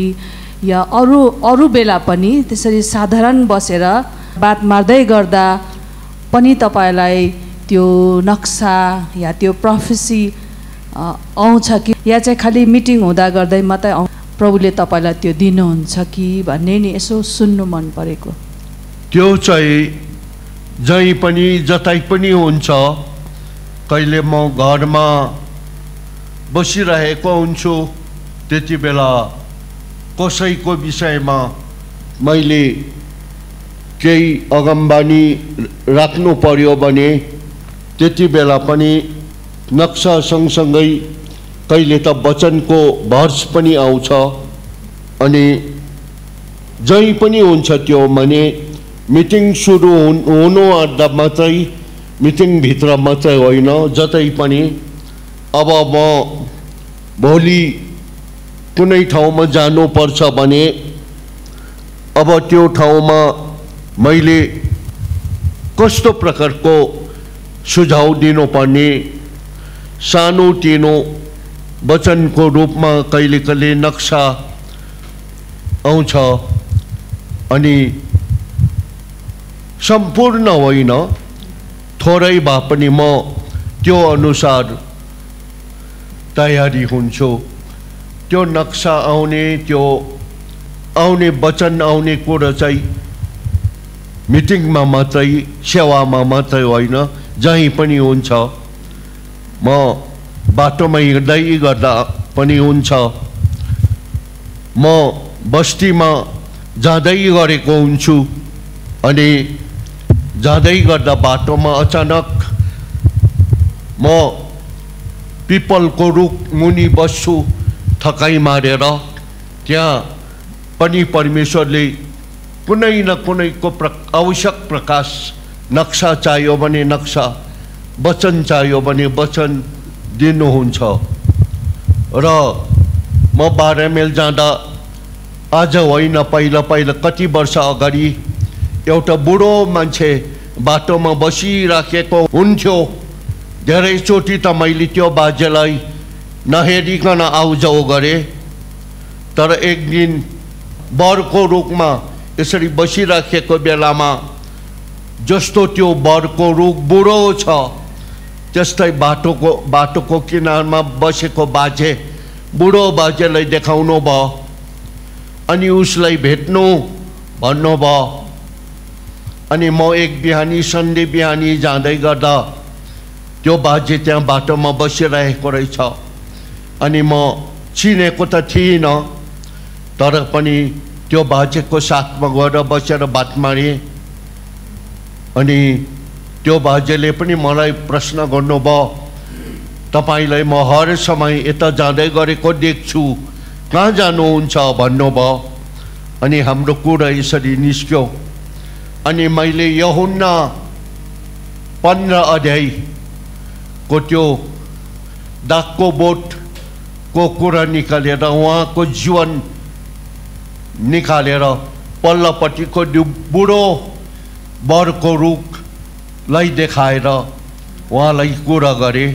या अरू अरू बेला पनि त्यसरी साधारण बसेर बात मार्दै गर्दा पनि तपाईँलाई त्यो नक्सा या त्यो प्रोफेसी आउँछ कि या चाहिँ खालि मिटिङ हुँदा गर्दै मात्रै आउँ प्रभुले तपाईँलाई त्यो दिनुहुन्छ कि भन्ने नि यसो सुन्नु मन परेको। त्यो चाहिँ जहीँ पनि जतै पनि हुन्छ कहिले म घरमा बसिरहेको हुन्छु त्यति बेला कसैको विषयमा मैले केही अगमबानी राख्नु पर्यो भने त्यति बेला पनि नक्सा सँगसँगै कहिले त वचनको भर्स पनि आउँछ अनि जहीँ पनि हुन्छ त्यो भने मिटिङ सुरु हुन आँट्दा मात्रै मिटिङभित्र मात्रै होइन जतै पनि। अब म भोलि कुनै ठाउँमा जानुपर्छ भने अब त्यो ठाउँमा मैले कस्तो प्रकारको सुझाउ दिनुपर्ने सानोतिनो वचनको रूपमा कहिले कहिले नक्सा आउँछ अनि सम्पूर्ण होइन थोरै भए पनि म त्यो अनुसार तयारी हुन्छु। त्यो नक्सा आउने त्यो आउने वचन आउने कुरो चाहिँ मिटिङमा मात्रै सेवामा मात्रै होइन जहीँ पनि हुन्छ। म बाटोमा हिँड्दै गर्दा पनि हुन्छ। म बस्तीमा जाँदै गरेको हुन्छु अनि जाँदै गर्दा बाटोमा अचानक म पिपलको रुख मुनि बस्छु थकाइ मारेर। त्यहाँ पनि परमेश्वरले कुनै न कुनैको प्र आवश्यक प्रकाश नक्सा चाहियो भने नक्सा वचन चाहियो भने वचन दिनुहुन्छ। र म बाह्र माइल जाँदा आज होइन पहिला पहिला कति वर्ष अगाडि एउटा बुढो मान्छे बाटोमा बसिराखेको हुन्थ्यो। धेरैचोटि त मैले त्यो बाजेलाई नहेरिकन आउजाउ गरेँ। तर एक दिन बरको रुखमा यसरी बसिराखेको बेलामा जस्तो त्यो बरको रुख बुढो छ। त्यस्तै बाटोको बाटोको किनारमा बसेको बाजे बुढो बाजेलाई देखाउनु भयो। अनि उसलाई भेट्नु भन्नुभयो अनि म एक बिहानी सन्डे बिहानी जाँदै गर्दा त्यो बाजे त्यहाँ बाटोमा बसिरहेको रहेछ। अनि म चिनेको त थिइनँ तर पनि त्यो बाजेको साथमा गएर बसेर बात मारेँ। अनि त्यो बाजेले पनि मलाई प्रश्न गर्नुभयो तपाईँलाई म हर समय यता जाँदै गरेको देख्छु। कहाँ जानुहुन्छ? भन्नुभयो। अनि हाम्रो कुरा यसरी निस्क्यो। अनि मैले यहुन्ना पन्ध्र अध्यायको त्यो दागको बोटको कुरा निकालेर उहाँको जीवन निकालेर पल्लोपट्टिको बुढो बरको रुखलाई देखाएर उहाँलाई कुरा गरेँ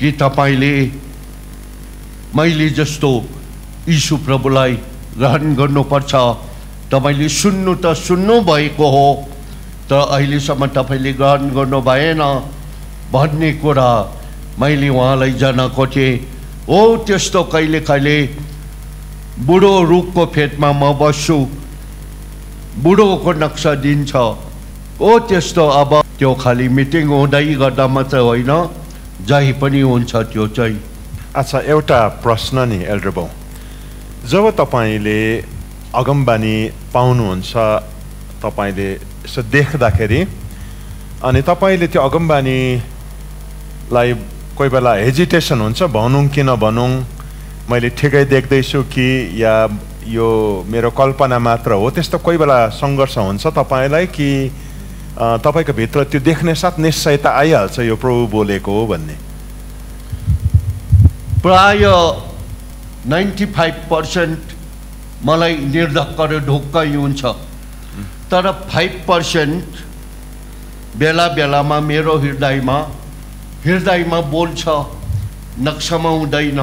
कि तपाईँले मैले जस्तो यीशु प्रभुलाई ग्रहण गर्नुपर्छ तपाईँले सुन्नु त सुन्नु भएको हो तर अहिलेसम्म तपाईँले ग्रहण गर्नु भएन भन्ने कुरा मैले उहाँलाई जनाएको थिएँ। हो त्यस्तो कहिले कहिले बुढो रुखको फेदमा म बस्छु बुढोको नक्सा दिन्छ। ओ त्यस्तो अब त्यो खालि मिटिङ हुँदै गर्दा मात्र होइन जहीँ पनि हुन्छ त्यो चाहिँ। अच्छा एउटा प्रश्न नि एल्डर बाउ जब तपाईँले अगमबानी पाउनुहुन्छ तपाईँले यसो देख्दाखेरि अनि तपाईँले त्यो अगमबानीलाई कोही बेला हेजिटेसन हुन्छ भनौँ कि नभनौँ मैले ठिकै देख्दैछु कि या यो मेरो कल्पना मात्र हो त्यस्तो कोही बेला सङ्घर्ष हुन्छ तपाईँलाई कि तपाईँको भित्र त्यो देख्ने साथ निश्चयता आइहाल्छ यो प्रभु बोलेको हो भन्ने। प्राय नाइन्टी फाइभ पर्सेन्ट मलाई निर्धक्क र ढुक्कै हुन्छ। तर फाइभ पर्सेन्ट बेला बेलामा मेरो हृदयमा हृदयमा बोल्छ नक्सामा हुँदैन।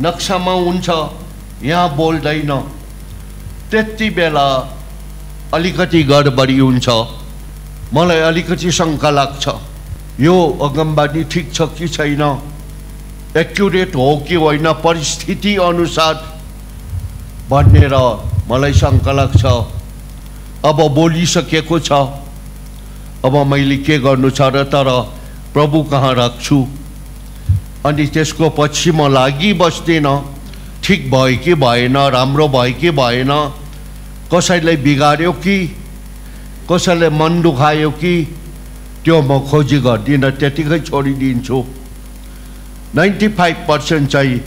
नक्सामा हुन्छ यहाँ बोल्दैन। त्यति बेला अलिकति गडबडी हुन्छ। मलाई अलिकति शङ्का लाग्छ। यो अगमबानी ठिक छ कि छैन? एक्युरेट हो कि होइन परिस्थिति अनुसार भनेर मलाई शङ्का लाग्छ। अब बोलिसकेको छ। अब मैले के गर्नु छ र तर प्रभु कहाँ राख्छु? अनि त्यसको पछि म लागि बस्दिनँ। ठिक भयो कि भएन राम्रो भयो कि भएन? कसैलाई बिगाऱ्यो कि कसैलाई मन दुखायो कि त्यो म खोजी गर्दिनँ त्यतिकै छोडिदिन्छु। नाइन्टी फाइभ पर्सेन्ट चाहिँ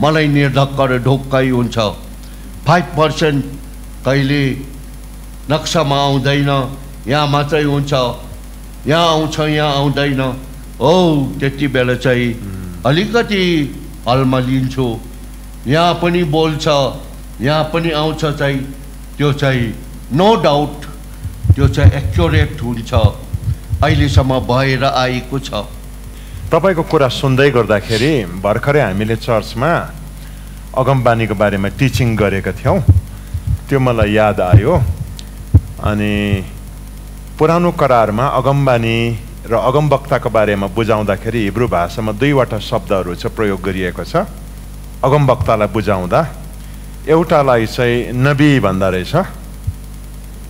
मलाई निर्धक्क र ढुक्कै हुन्छ। फाइभ पर्सेन्ट कहिले नक्सामा आउँदैन यहाँ मात्रै हुन्छ। यहाँ आउँछ यहाँ आउँदैन। हो त्यति बेला चाहिँ अलिकति हलमा लिन्छु। यहाँ पनि बोल्छ यहाँ पनि आउँछ चाहिँ त्यो चाहिँ नो डाउट त्यो चाहिँ एक्युरेट हुन्छ। अहिलेसम्म भएर आएको छ। तपाईँको कुरा सुन्दै गर्दाखेरि भर्खरै हामीले चर्चमा अगमबानीको बारेमा टिचिङ गरेका थियौँ। त्यो मलाई याद आयो। अनि पुरानो करारमा अगमबानी र अगमवक्ताको बारेमा बुझाउँदाखेरि हिब्रू भाषामा दुईवटा शब्दहरू चाहिँ प्रयोग गरिएको छ। अगमवक्तालाई बुझाउँदा एउटालाई चाहिँ नबी भन्दा रहेछ।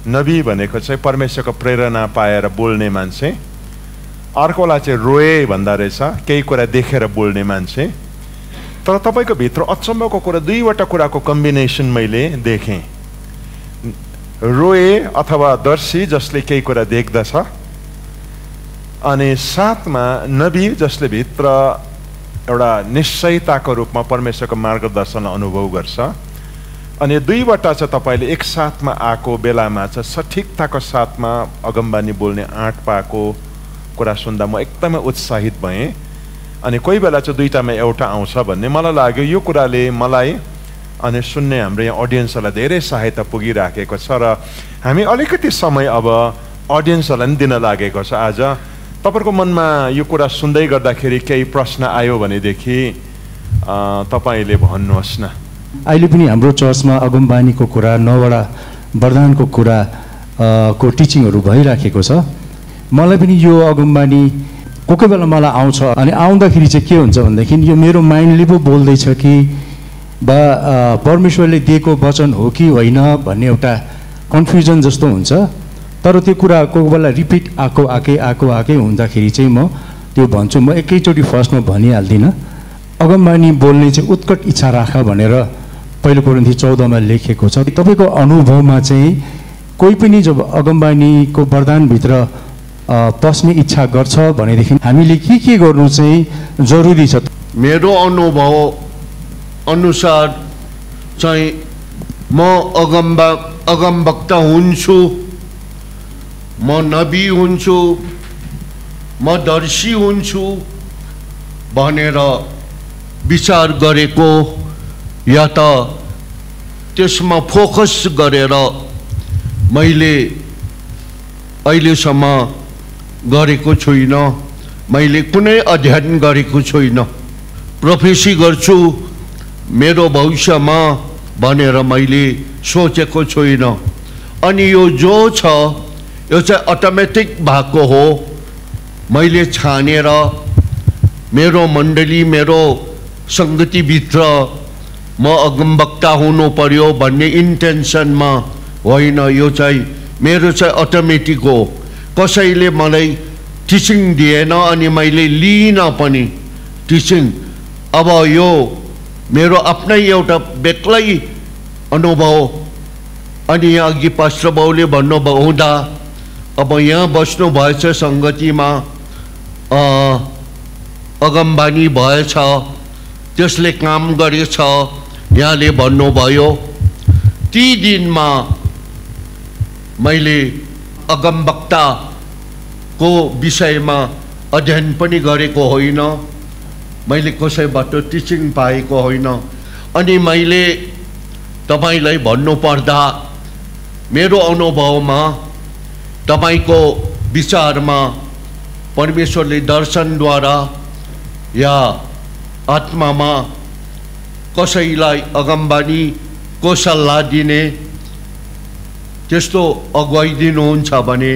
नबी भनेको चाहिँ परमेश्वरको प्रेरणा पाएर बोल्ने मान्छे। अर्कोलाई चाहिँ रोए भन्दा रहेछ केही कुरा देखेर बोल्ने मान्छे। तर तपाईँको भित्र अचम्मको कुरा दुईवटा कुराको कम्बिनेसन मैले देखेँ। रोए अथवा दर्शी जसले केही कुरा देख्दछ अनि साथमा नबी जसले भित्र एउटा निश्चयताको रूपमा परमेश्वरको मार्गदर्शन अनुभव गर्छ। अनि दुईवटा चाहिँ तपाईँले एकसाथमा आएको बेलामा चाहिँ सठिकताको साथमा अगमबानी बोल्ने आँट पाएको कुरा सुन्दा म एकदमै उत्साहित भएँ। अनि कोही बेला चाहिँ दुइटामा एउटा आउँछ भन्ने मलाई लाग्यो। यो कुराले मलाई अनि सुन्ने हाम्रो यहाँ अडियन्सहरूलाई धेरै सहायता पुगिराखेको छ र हामी अलिकति समय अब अडियन्सहरूलाई पनि दिन लागेको छ। आज तपाईँहरूको मनमा यो कुरा सुन्दै गर्दाखेरि केही प्रश्न आयो भनेदेखि तपाईँले भन्नुहोस् न। अहिले पनि हाम्रो चर्चमा अगमबानीको कुरा नवटा वरदानको कुरा को टिचिङहरू भइराखेको छ। मलाई पनि यो अगमबानी कोही कोही बेला मलाई आउँछ अनि आउँदाखेरि चाहिँ के हुन्छ भनेदेखि यो मेरो माइन्डले पो बोल्दैछ कि बा परमेश्वरले दिएको वचन हो कि होइन भन्ने एउटा कन्फ्युजन जस्तो हुन्छ। तर त्यो कुरा कोही बेला रिपिट आएको आएकै आएको आएकै हुँदाखेरि चाहिँ म त्यो भन्छु। म एकैचोटि फर्स्टमा भनिहाल्दिनँ। अगमबानी बोल्ने चाहिँ उत्कट इच्छा राख भनेर पहिलो कोरिन्थी चौधमा लेखेको छ। तपाईँको अनुभवमा चाहिँ कोही पनि जब अगमबानीको वरदानभित्र पस्ने इच्छा गर्छ भनेदेखि हामीले के के गर्नु चाहिँ जरुरी छ? मेरो अनुभव अनुसार चाहिँ म अगम्बा अगमवक्ता हुन्छु। म नबी हुन्छु। म दर्शी हुन्छु भनेर विचार गरेको या त त्यसमा फोकस गरेर मैले अहिलेसम्म गरेको छुइनँ। मैले कुनै अध्ययन गरेको छुइनँ। प्रोफेसी गर्छु मेरो भविष्यमा भनेर मैले सोचेको छुइनँ। अनि यो जो छ यो चाहिँ अटोमेटिक भएको हो। मैले छानेर मेरो मण्डली मेरो सङ्गतिभित्र म अगमवक्ता हुनु पर्यो भन्ने इन्टेन्सनमा होइन यो चाहिँ मेरो चाहिँ अटोमेटिक हो। कसैले मलाई टिचिङ दिएन अनि मैले लिइनँ पनि टिचिङ अब यो मेरो आफ्नै एउटा बेग्लै अनुभव अनि यहाँ अघि पास्टर बाउले भन्नुभयो हुँदा अब यहाँ बस्नु भएछ सङ्गतिमा अगमबानी भएछ त्यसले काम गरेछ यहाँले भन्नुभयो ती दिनमा मैले अगमवक्ताको विषयमा अध्ययन पनि गरेको होइन मैले कसैबाट टिचिङ पाएको होइन अनि मैले तपाईँलाई भन्नुपर्दा मेरो अनुभवमा तपाईँको विचारमा परमेश्वरले दर्शनद्वारा या आत्मामा कसैलाई अगमबानीको सल्लाह दिने त्यस्तो अगुवाई दिनुहुन्छ भने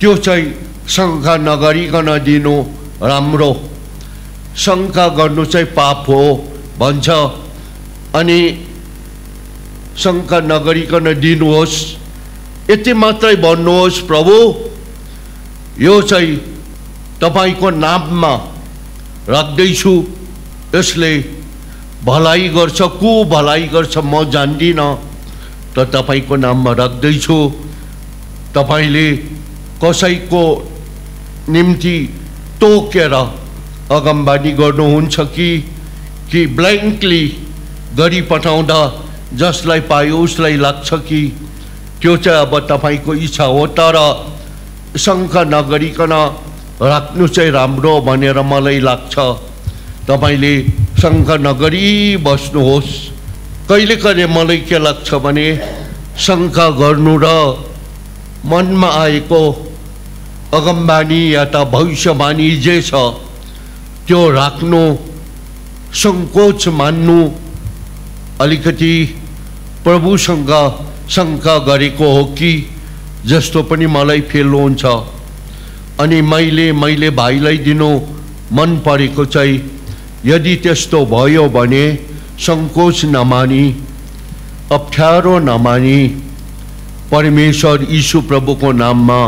त्यो चाहिँ शङ्का नगरिकन दिनु राम्रो। शङ्का गर्नु चाहिँ पाप हो भन्छ। अनि शङ्का नगरिकन दिनुहोस्। यति मात्रै भन्नुहोस् प्रभु। यो चाहिँ तपाईँको नाममा राख्दैछु। यसले भलाइ गर्छ को भलाइ गर्छ म जान्दिनँ। त तपाईँको नाममा राख्दैछु। तपाईँले कसैको निम्ति तोकेर अगमबानी गर्नुहुन्छ कि कि ब्ल्याङ्कली गरी पठाउँदा जसलाई पायो उसलाई लाग्छ कि? त्यो चाहिँ अब तपाईँको इच्छा हो तर शङ्का नगरिकन राख्नु चाहिँ राम्रो भनेर मलाई लाग्छ। तपाईँले शङ्का नगरी बस्नुहोस्। कहिले कहिले मलाई के लाग्छ भने शङ्का गर्नु र मनमा आएको अगमबानी या त भविष्यवाणी जे छ त्यो राख्नु सङ्कोच मान्नु अलिकति प्रभुसँग शङ्का गरेको हो कि जस्तो पनि मलाई फिल हुन्छ। अनि मैले मैले भाइलाई दिनु मन परेको चाहिँ यदि त्यस्तो भयो भने सङ्कोच नमानी अप्ठ्यारो नमानी परमेश्वर यीशु प्रभुको नाममा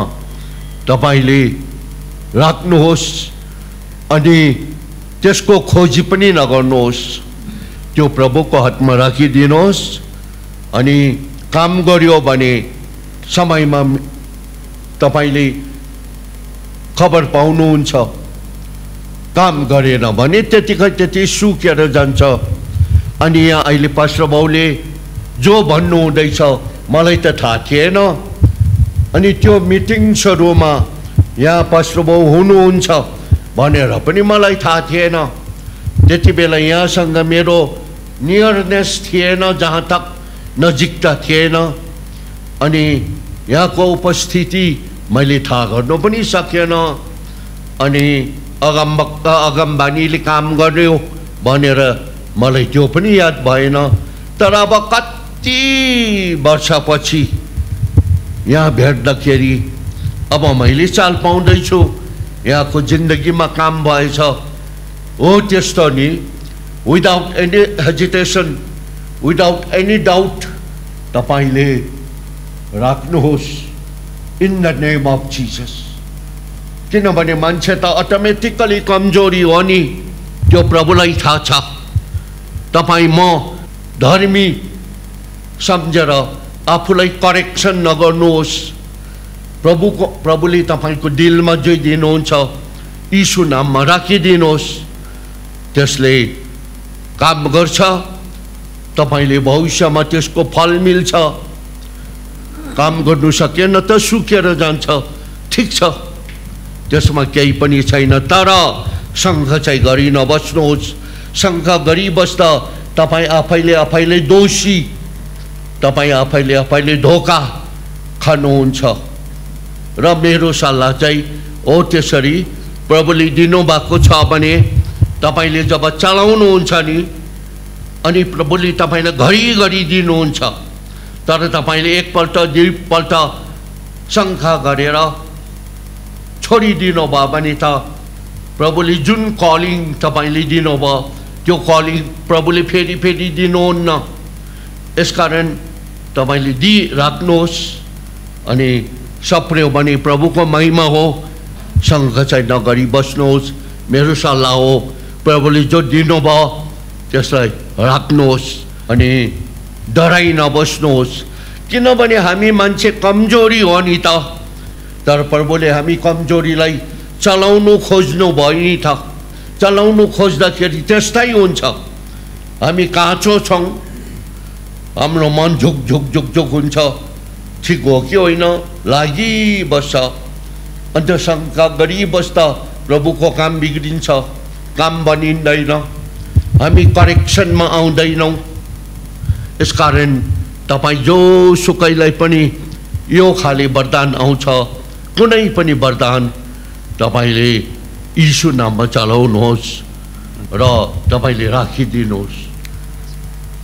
तपाईँले राख्नुहोस् अनि त्यसको खोजी पनि नगर्नुहोस्। त्यो प्रभुको हातमा राखिदिनुहोस् अनि काम गर्यो भने समयमा तपाईँले खबर पाउनुहुन्छ। काम गरेन भने त्यतिकै त्यति सुकेर जान्छ। अनि यहाँ अहिले पास्टर बाउले जो भन्नुहुँदैछ मलाई त थाहा थिएन। अनि त्यो मिटिङ्सहरूमा यहाँ पास्टर बाउ हुनुहुन्छ भनेर पनि मलाई थाहा थिएन। त्यति बेला यहाँसँग मेरो नियरनेस थिएन जहाँ तक नजिकता थिएन। अनि यहाँको उपस्थिति मैले थाहा गर्नु पनि सकेन। अनि अगमवक्त अगमबानीले काम गर्यो। भनेर मलाई त्यो पनि याद भएन। तर अब कति वर्षपछि यहाँ भेट्दाखेरि अब मैले चाल पाउँदैछु। यहाँको जिन्दगीमा काम भएछ। हो त्यस्तो नि। Without any hesitation without any doubt तपाईँले राख्नुहोस्। In the name of Jesus किनभने मान्छे त अटोमेटिकली कमजोरी हो नि। त्यो प्रभुलाई थाहा छ। तपाईँ म धर्मी सम्झेर आफूलाई करेक्सन नगर्नुहोस्। प्रभुको प्रभुले तपाईँको दिलमा जे दिनुहुन्छ यीशु नाममा राखिदिनुहोस्। त्यसले काम गर्छ। तपाईँले भविष्यमा त्यसको फल मिल्छ। काम गर्नु सकेन त सुकेर जान्छ। ठिक छ। त्यसमा केही पनि छैन तर सङ्घ चाहिँ गरी नबस्नुहोस्। सङ्घ गरिबस्दा तपाईँ आफैले आफैले दोषी तपाईँ आफैले आफैले धोका खानुहुन्छ। र मेरो सल्लाह चाहिँ हो त्यसरी प्रभुले दिनुभएको छ भने तपाईँले जब चलाउनुहुन्छ नि अनि प्रभुले तपाईँलाई घरिघरि दिनुहुन्छ तर तपाईँले एकपल्ट दुईपल्ट शङ्खा गरेर छोडिदिनु भयो भने त प्रभुले जुन कलिङ तपाईँले दिनुभयो त्यो कलिङ प्रभुले फेरि फेरि दिनुहुन्न। यसकारण तपाईँले दिइराख्नुहोस् अनि सप्रियो भने प्रभुको महिमा हो सङ्घ चाहिँ नगरी बस्नुहोस्। मेरो सल्लाह हो प्रभुले जो दिनुभयो त्यसलाई राख्नुहोस् अनि डराइ नबस्नुहोस्। किनभने हामी मान्छे कमजोरी हो नि त। तर प्रभुले हामी कमजोरीलाई चलाउनु खोज्नु भयो त चलाउनु खोज्दाखेरि त्यस्तै हुन्छ हामी काँचो छौँ हाम्रो मन झुक झुक झुक झुक हुन्छ ठिक हो कि होइन लागिबस्छ अन्त शङ्का गरिबस्दा प्रभुको काम बिग्रिन्छ काम बनिँदैन हामी करेक्सनमा आउँदैनौँ यसकारण तपाईँ जोसुकैलाई पनि यो खाले वरदान आउँछ कुनै पनि वरदान तपाईँले यीशु नाममा चलाउनुहोस् र तपाईँले राखिदिनुहोस्।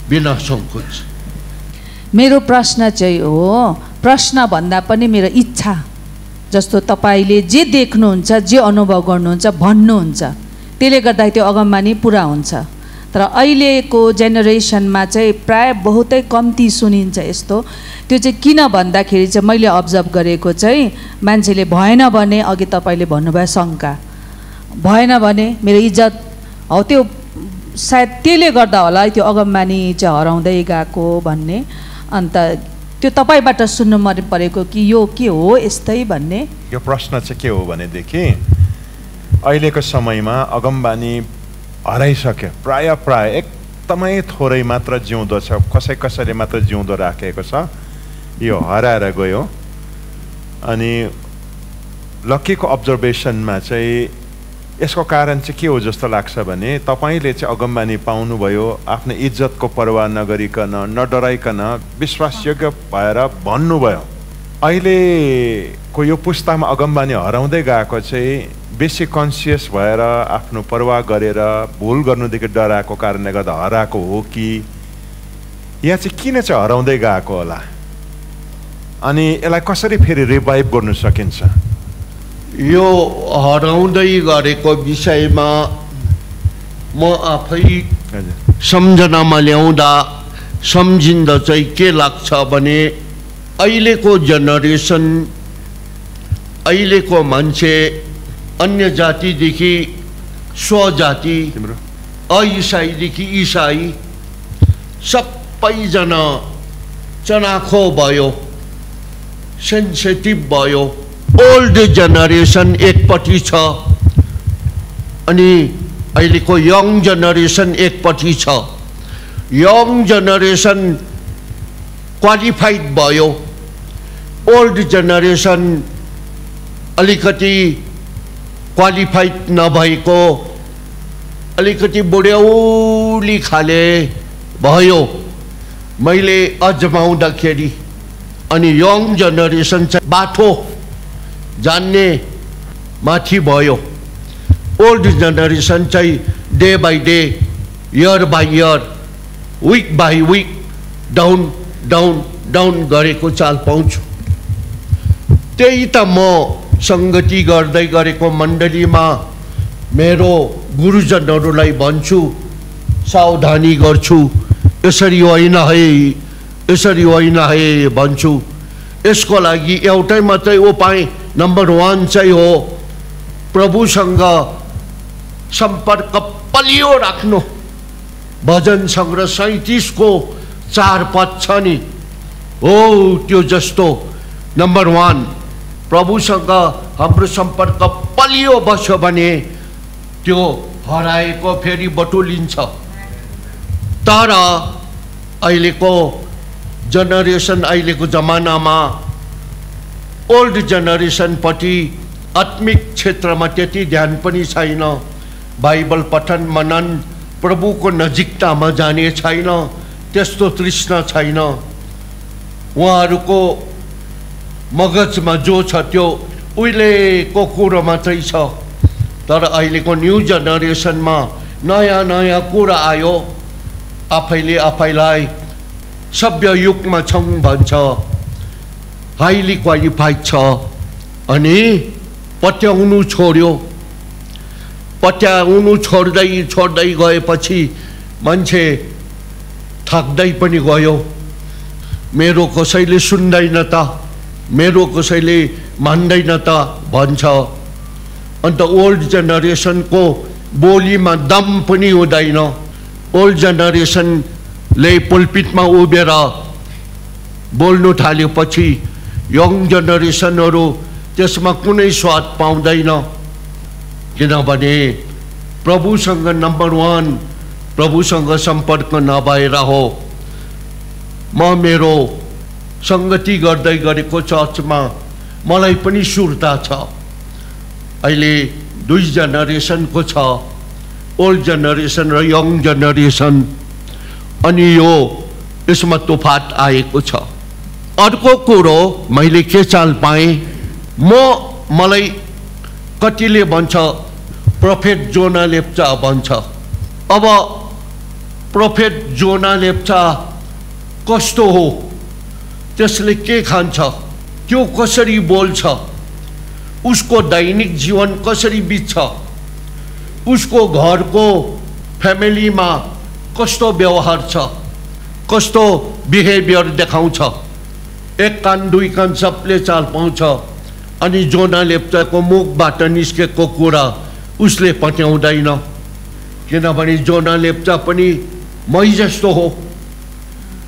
बिना सङ्कोच। मेरो प्रश्न चाहिँ हो प्रश्न भन्दा पनि मेरो इच्छा जस्तो तपाईँले जे देख्नुहुन्छ जे अनुभव गर्नुहुन्छ भन्नुहुन्छ। त्यसले गर्दा त्यो अगमबानी पुरा हुन्छ। तर अहिलेको जेनेरेसनमा चाहिँ प्राय बहुतै कम्ती सुनिन्छ यस्तो। त्यो चाहिँ किन भन्दाखेरि चाहिँ मैले अब्जर्भ गरेको चाहिँ मान्छेले भएन भने अघि तपाईँले भन्नुभयो शङ्का। भएन भने मेरो इज्जत हौ त्यो सायद त्यसले गर्दा होला त्यो अगमबानी चाहिँ हराउँदै गएको भन्ने। अन्त त्यो तपाईँबाट सुन्नु मन परेको कि यो के हो यस्तै भन्ने? यो प्रश्न चाहिँ के हो भनेदेखि अहिलेको समयमा अगमबानी हराइसक्यो प्राय प्राय एकदमै थोरै मात्र जिउँदो छ। कसै कसैले मात्र जिउँदो राखेको छ। यो हराएर गयो। अनि लक्कीको अब्जर्भेसनमा चाहिँ यसको कारण चाहिँ के हो जस्तो लाग्छ भने तपाईँले चाहिँ अगमबानी पाउनुभयो आफ्नो इज्जतको परवाह नगरिकन नडराइकन विश्वासयोग्य भएर भन्नुभयो। अहिलेको यो पुस्तामा अगमबानी हराउँदै गएको चाहिँ बेसी कन्सियस भएर आफ्नो परवाह गरेर भुल गर्नुदेखि डराएको कारणले गर्दा हराएको हो कि? यहाँ चाहिँ किन चाहिँ हराउँदै गएको होला? अनि यसलाई कसरी फेरि रिभाइभ गर्नु सकिन्छ? यो हराउँदै गरेको विषयमा म आफै सम्झनामा ल्याउँदा सम्झिँदा चाहिँ के लाग्छ भने अहिलेको जेनेरेसन अहिलेको मान्छे अन्य जातिदेखि स्वजाति अइसाईदेखि इसाई सबैजना चनाखो भयो सेन्सिटिभ भयो। ओल्ड जेनेरेसन एकपट्टि छ अनि अहिलेको यङ जेनेरेसन एकपट्टि छ। यङ जेनेरेसन क्वालिफाइड भयो। ओल्ड जेनेरेसन अलिकति क्वालिफाइड नभएको अलिकति बुढ्यौली खाले भयो मैले अजमाउँदाखेरि अनि यङ जेनेरेसन चाहिँ बाठो जान्ने माथि भयो ओल्ड जेनेरेसन चाहिँ day by day year by year week by week down down down गरेको चाल पाउँछु त्यही त म सङ्गति गर्दै गरेको मण्डलीमा मेरो गुरुजनहरूलाई भन्छु सावधानी गर्छु। यसरी होइन है यसरी होइन है भन्छु। यसको लागि एउटै मात्रै उपाय नम्बर वान चाहिँ हो प्रभुसँग सम्पर्क बलियो राख्नु। भजन सङ्ग्रह सैँतिसको चार पद छ नि। हो त्यो जस्तो। Number one. प्रभुसँग हाम्रो सम्पर्क बलियो बस्यो भने त्यो हराएको फेरि बटुलिन्छ। तर अहिलेको जेनेरेसन अहिलेको जमानामा ओल्ड जेनेरेसनपट्टि आत्मिक क्षेत्रमा त्यति ध्यान पनि छैन। बाइबल पठन मनन प्रभुको नजिकतामा जाने छैन। त्यस्तो तृष्ण छैन। उहाँहरूको मगजमा जो छ त्यो उहिलेको कुरो मात्रै छ तर अहिलेको न्यू जेनेरेसनमा नयाँ नयाँ कुरा आयो आफैले आफैलाई सभ्य युगमा छौँ भन्छ हाइली क्वालिफाइड छ अनि पत्याउनु छोड्यो पत्याउनु छोड्दै छोड्दै गएपछि मान्छे थाक्दै पनि गयो मेरो कसैले सुन्दैन त मेरो कसैले मान्दैन त भन्छ। अन्त ओल्ड जेनेरेसनको बोलीमा दम पनि हुँदैन। ओल्ड जेनेरेसनले पुलपिटमा उभिएर बोल्नु थाल्योपछि यङ जेनेरेसनहरू त्यसमा कुनै स्वाद पाउँदैन। किनभने प्रभुसँग नम्बर वान प्रभुसँग सम्पर्क नभएर हो। म मेरो सङ्गति गर्दै गरेको चर्चमा मलाई पनि सुर्ता छ। अहिले दुई जेनेरेसनको छ ओल्ड जेनेरेसन र यङ जेनेरेसन अनि यो यसमा तुफात आएको छ। अर्को कुरो मैले के चाल पाएँ म मलाई कतिले भन्छ प्रोफेट जोना लेप्चा भन्छ। अब प्रोफेट जोना लेप्चा कस्तो हो? त्यसले के खान्छ? त्यो कसरी बोल्छ? उसको दैनिक जीवन कसरी बित्छ? उसको घरको फ्यामिलीमा कस्तो व्यवहार छ? कस्तो बिहेभियर देखाउँछ? एक कान दुई कान सबले चाल पाउँछ। अनि जोना लेप्चाको मुखबाट निस्केको कुरा उसले पट्याउँदैन। किनभने जोना लेप्चा पनि मै जस्तो हो।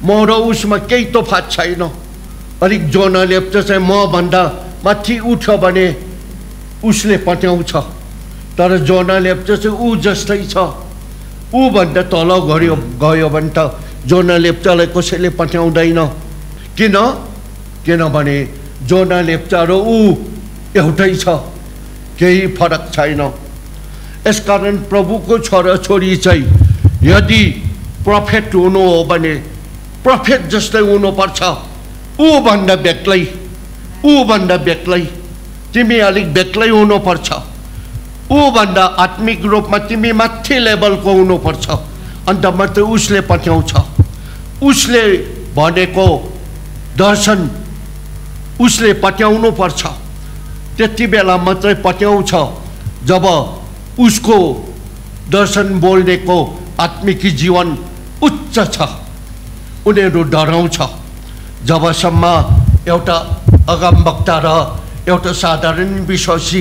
म र उसमा केही तोफात छैन। अलिक जोना लेप्चा चाहिँ मभन्दा माथि उठ्यो भने उसले पट्याउँछ तर जोना लेप्चा चाहिँ ऊ जस्तै छ। ऊभन्दा तल गयो गयो भने त जोना लेप्चालाई कसैले पट्याउँदैन किन? किनभने जोना लेप्चा र ऊ एउटै छ। केही फरक छैन। यसकारण प्रभुको छोराछोरी चाहिँ यदि प्रफेट हुनु हो भने प्रफेट जस्तै हुनुपर्छ ऊभन्दा बेग्लै ऊभन्दा बेग्लै तिमी अलिक बेग्लै हुनुपर्छ ऊभन्दा आत्मिक रूपमा तिमी माथि लेभलको हुनुपर्छ अन्त मात्रै उसले पठ्याउँछ उसले भनेको दर्शन उसले पट्याउनु पर्छ त्यति बेला मात्रै पट्याउँछ जब उसको दर्शन बोल्नेको आत्मिकी जीवन उच्च छ उनीहरू डराउँछ। जबसम्म एउटा अगमवक्ता र एउटा साधारण विश्वासी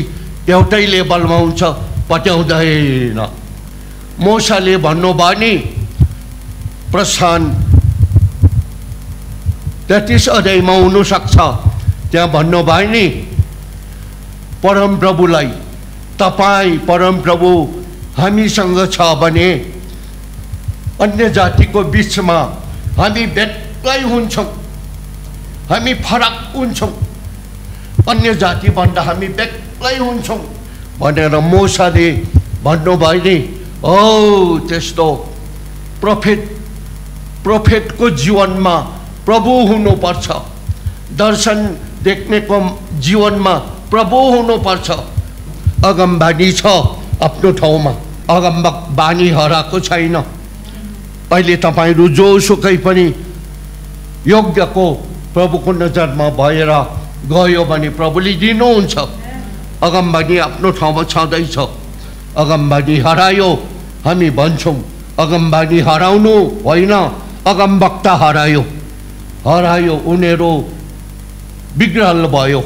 एउटै लेभलमा हुन्छ पट्याउँदैन मोसाले भन्नुभयो नि प्रस्थान तेत्तिस अध्यायमा हुनसक्छ। त्यहाँ भन्नुभयो नि परमप्रभुलाई तपाईँ परमप्रभु हामीसँग छ भने अन्य जातिको बिचमा हामी बेग्लै हुन्छौँ। हामी फरक हुन्छौँ। अन्य जातिभन्दा हामी बेग्लै हुन्छौँ भनेर मोसाले भन्नुभयो नि औ त्यस्तो प्रोफेट प्रोफेटको जीवनमा प्रभु हुनुपर्छ। दर्शन देख्नेको जीवनमा प्रभु हुनुपर्छ। अगमबानी छ आफ्नो ठाउँमा। अगम बानी हराएको छैन। अहिले तपाईँहरू जोसुकै पनि योग्यको प्रभुको नजरमा भएर गयो भने प्रभुले दिनुहुन्छ। अगमबानी आफ्नो ठाउँमा छँदैछ। अगमबानी हरायो हामी भन्छौँ अगमबानी हराउनु होइन अगमवक्ता हरायो। हरायो उनीहरू विग्रहल भयो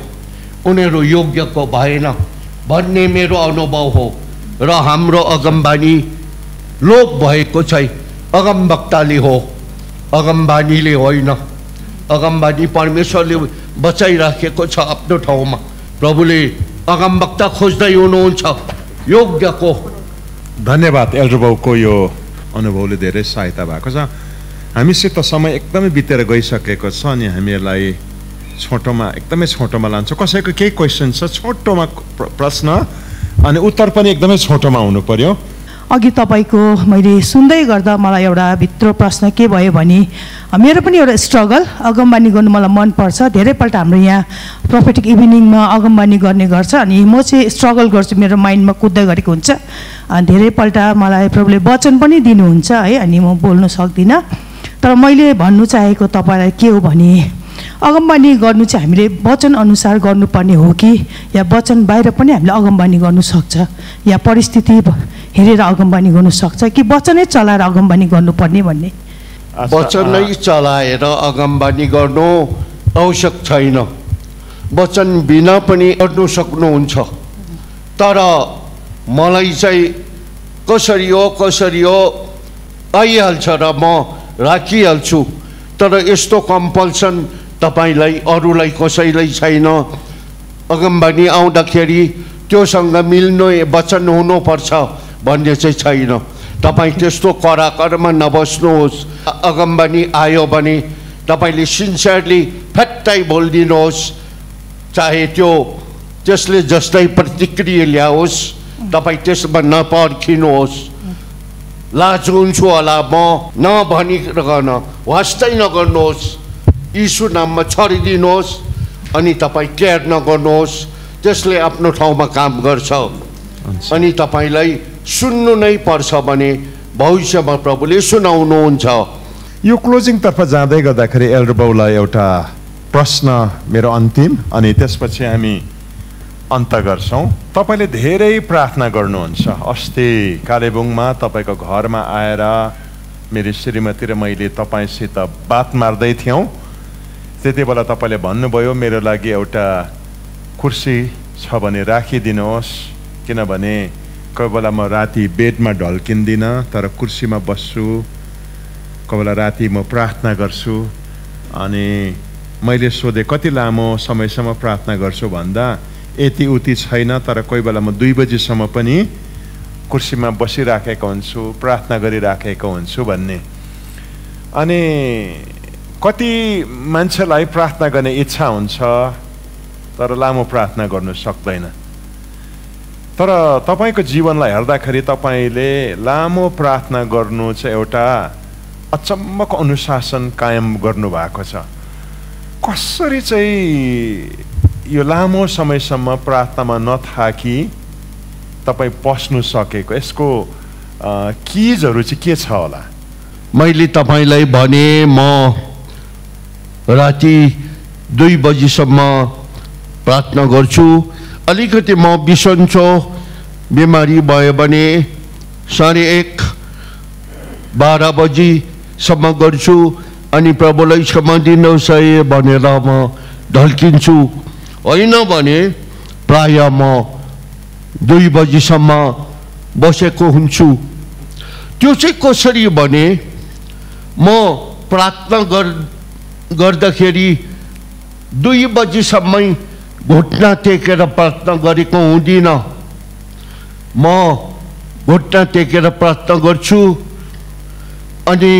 उनीहरू योग्यको भएन। भन्ने मेरो अनुभव हो र हाम्रो अगमबानी लोप भएको छै अगमवक्ताले हो अगमबानीले होइन अगमबानी परमेश्वरले बचाइराखेको छ आफ्नो ठाउँमा प्रभुले अगमवक्ता खोज्दै हुनुहुन्छ योग्यको धन्यवाद एल्ड्रोबाउको यो अनुभवले धेरै सहायता भएको छ हामीसित समय एकदमै बितेर गइसकेको छ अनि हामीहरूलाई छोटोमा एकदमै छोटोमा लान्छौँ कसैको केही क्वेसन छ छोटोमा प्र- प्रश्न अनि उत्तर पनि एकदमै छोटोमा हुनु पर्यो अघि तपाईँको मैले सुन्दै गर्दा मलाई एउटा भित्र प्रश्न के भयो भने मेरो पनि एउटा स्ट्रगल अगमबानी गर्नु मलाई मनपर्छ धेरैपल्ट हाम्रो यहाँ प्रोफेटिक इभिनिङमा अगमबानी गर्ने गर्छ अनि म चाहिँ स्ट्रगल गर्छु मेरो माइन्डमा कुद्दै गरेको हुन्छ। अनि धेरैपल्ट मलाई प्रभुले वचन पनि दिनुहुन्छ है अनि म बोल्नु सक्दिनँ। तर मैले भन्नु चाहेको तपाईँलाई के हो भने अगमबानी गर्नु चाहिँ हामीले वचन अनुसार गर्नुपर्ने हो कि या वचन बाहिर पनि हामीले अगमबानी गर्नु सक्छ या परिस्थिति हेरेर अगमबानी गर्नु सक्छ कि वचनै चलाएर अगमबानी गर्नुपर्ने भन्ने? वचनै चलाएर अगमबानी गर्नु आवश्यक छैन। वचन बिना पनि गर्नु सक्नुहुन्छ। तर मलाई चाहिँ कसरी हो कसरी हो आइहाल्छ र म राखिहाल्छु। तर यस्तो कम्पल्सन तपाईँलाई अरूलाई कसैलाई छैन। अगमबानी आउँदाखेरि त्योसँग मिल्ने वचन हुनुपर्छ। भन्ने चाहिँ छैन। तपाईँ त्यस्तो कराकरमा नबस्नुहोस्। अगमबानी आयो भने तपाईँले सिन्सियरली फ्याट्टै बोलिदिनुहोस्। चाहे त्यो त्यसले जस्तै प्रतिक्रिया ल्याओस् तपाईँ त्यसमा नपर्खिनुहोस्। लाज हुन्छु होला म नभनिकन वास्तै नगर्नुहोस्। यीशु नाममा छरिदिनुहोस् अनि तपाईँ केयर नगर्नुहोस्। त्यसले आफ्नो ठाउँमा काम गर्छ। अनि तपाईँलाई सुन्नु नै पर्छ भने भविष्यमा प्रभुले सुनाउनुहुन्छ। यो क्लोजिङतर्फ जाँदै गर्दाखेरि एल्ड्रोबाउलाई एउटा प्रश्न मेरो अन्तिम अनि त्यसपछि हामी अन्त गर्छौँ। तपाईँले धेरै प्रार्थना गर्नुहुन्छ। अस्ति कालेबुङमा तपाईँको घरमा आएर मेरो श्रीमती र मैले तपाईँसित बात मार्दै थियौँ। त्यति बेला तपाईँले भन्नुभयो मेरो लागि एउटा कुर्सी छ भने राखिदिनुहोस्। किनभने कोही बेला म राति बेडमा ढल्किँदिनँ तर कुर्सीमा बस्छु कोही बेला राति म प्रार्थना गर्छु। अनि मैले सोधेँ कति लामो समयसम्म प्रार्थना गर्छु? भन्दा यति उति छैन तर कोही बेला म दुई बजीसम्म पनि कुर्सीमा बसिराखेको हुन्छु प्रार्थना गरिराखेको हुन्छु भन्ने। अनि कति मान्छेलाई प्रार्थना गर्ने इच्छा हुन्छ तर लामो प्रार्थना गर्नु सक्दैन। तर तपाईँको जीवनलाई हेर्दाखेरि तपाईँले लामो प्रार्थना गर्नु चाहिँ एउटा अचम्मको अनुशासन कायम गर्नुभएको छ। कसरी चाहिँ यो लामो समयसम्म प्रार्थनामा नथाकी तपाईँ पस्नु सकेको? यसको किजहरू चाहिँ के छ होला? मैले तपाईँलाई भने म राति दुई बजीसम्म प्रार्थना गर्छु। अलिकति म बिसन्चो बिमारी भयो भने साढे एक बाह्र बजीसम्म गर्छु अनि प्रभुलाई क्षमा दिनुहोस् है भनेर म ढल्किन्छु। होइन भने प्राय म दुई बजीसम्म बसेको हुन्छु। त्यो चाहिँ कसरी भने म प्रार्थना गर् गर्दाखेरि दुई बजीसम्मै घुट्ना टेकेर प्रार्थना गरेको हुँदिनँ। म घुट्ना टेकेर प्रार्थना गर्छु। अनि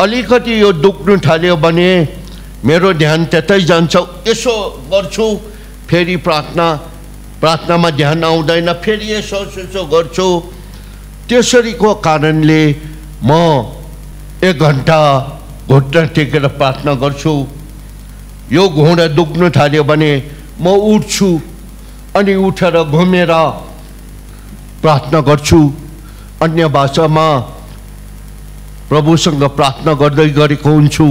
अलिकति यो दुख्नु थाल्यो भने मेरो ध्यान त्यतै जान्छ। यसो गर्छु। फेरि प्रार्थना प्रार्थनामा ध्यान आउँदैन। फेरि यसो यसो गर्छु। त्यसरीको कारणले म एक घन्टा घुट्ना टेकेर प्रार्थना गर्छु। यो घुँडा दुख्नु थाल्यो भने म उठ्छु अनि उठेर घुमेर प्रार्थना गर्छु। अन्य भाषामा प्रभुसँग प्रार्थना गर्दै गरेको हुन्छु।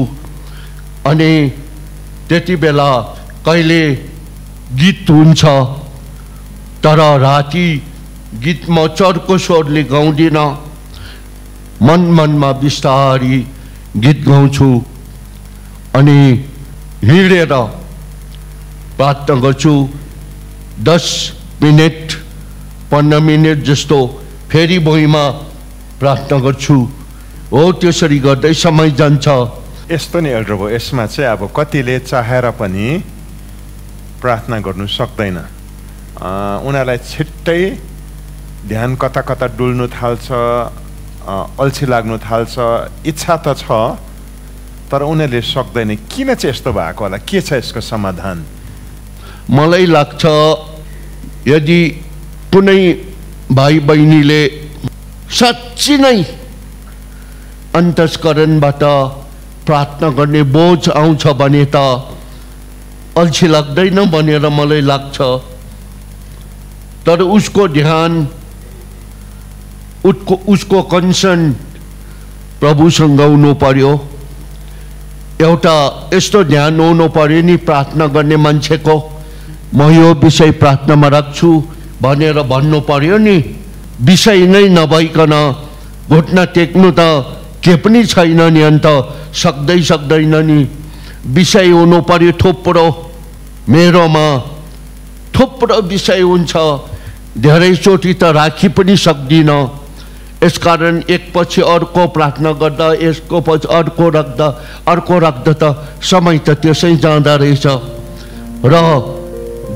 अनि त्यति बेला कहिले गीत हुन्छ तर राति गीत म चर्को स्वरले गाउँदिनँ। मन मनमा बिस्तारी गीत गाउँछु। अनि हिँडेर प्रार्थना गर्छु। दस मिनट पन्ध्र मिनट जस्तो फेरि भुइँमा प्रार्थना गर्छु। हो त्यसरी गर्दै समय जान्छ। यस्तो नि एल्डर भयो। यसमा चाहिँ अब कतिले चाहेर पनि प्रार्थना गर्नु सक्दैन। उनीहरूलाई छिट्टै ध्यान कता कता डुल्नु थाल्छ अल्छी लाग्नु थाल्छ इच्छा त छ तर उनीहरूले सक्दैन किन चाहिँ यस्तो भएको होला के छ यसको समाधान मलाई लाग्छ यदि कुनै भाइ बहिनीले साँच्ची नै अन्तस्करणबाट प्रार्थना गर्ने बोझ आउँछ भने त अल्छी लाग्दैन भनेर मलाई लाग्छ तर उसको ध्यान उसको उसको कन्सर्न प्रभुसँग हुनु पर्यो एउटा यस्तो ध्यान हुनु पर्यो नि प्रार्थना गर्ने मान्छेको म यो विषय प्रार्थनामा राख्छु भनेर भन्नु पर्यो नि। विषय नै नभइकन घुट्न टेक्नु त के पनि छैन नि अन्त सक्दै सक्दैन नि। विषय हुनु पर्यो थुप्रो। मेरोमा थुप्रो विषय हुन्छ। धेरैचोटि त राखी पनि सक्दिनँ। यसकारण एकपछि अर्को प्रार्थना गर्दा यसको पछि अर्को राख्दा अर्को राख्दा त समय त त्यसै जाँदो रहेछ। र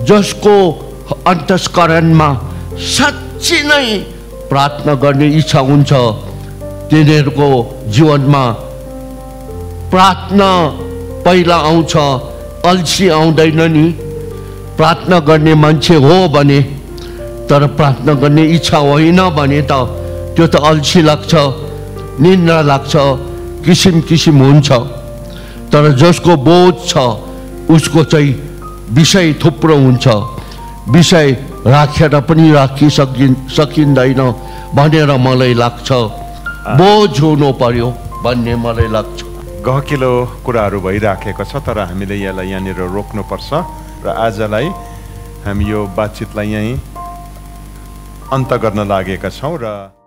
जसको अन्तस्करणमा साँच्ची नै प्रार्थना गर्ने इच्छा हुन्छ तिनीहरूको जीवनमा प्रार्थना पहिला आउँछ अल्छी आउँदैन नि। प्रार्थना गर्ने मान्छे हो भने तर प्रार्थना गर्ने इच्छा होइन भने त त्यो त अल्छी लाग्छ निन्द्रा लाग्छ किसिम किसिम हुन्छ। तर जसको बोझ छ उसको चाहिँ विषय थुप्रो हुन्छ। विषय राखेर पनि राखि सकिन् सकिँदैन भनेर मलाई लाग्छ। बोझ हुनु पर्यो भन्ने मलाई लाग्छ। गहकिलो कुराहरू भइराखेको छ तर हामीले यसलाई यहाँनिर रोक्नुपर्छ र आजलाई हामी यो बातचितलाई यहीँ अन्त गर्न लागेका छौँ र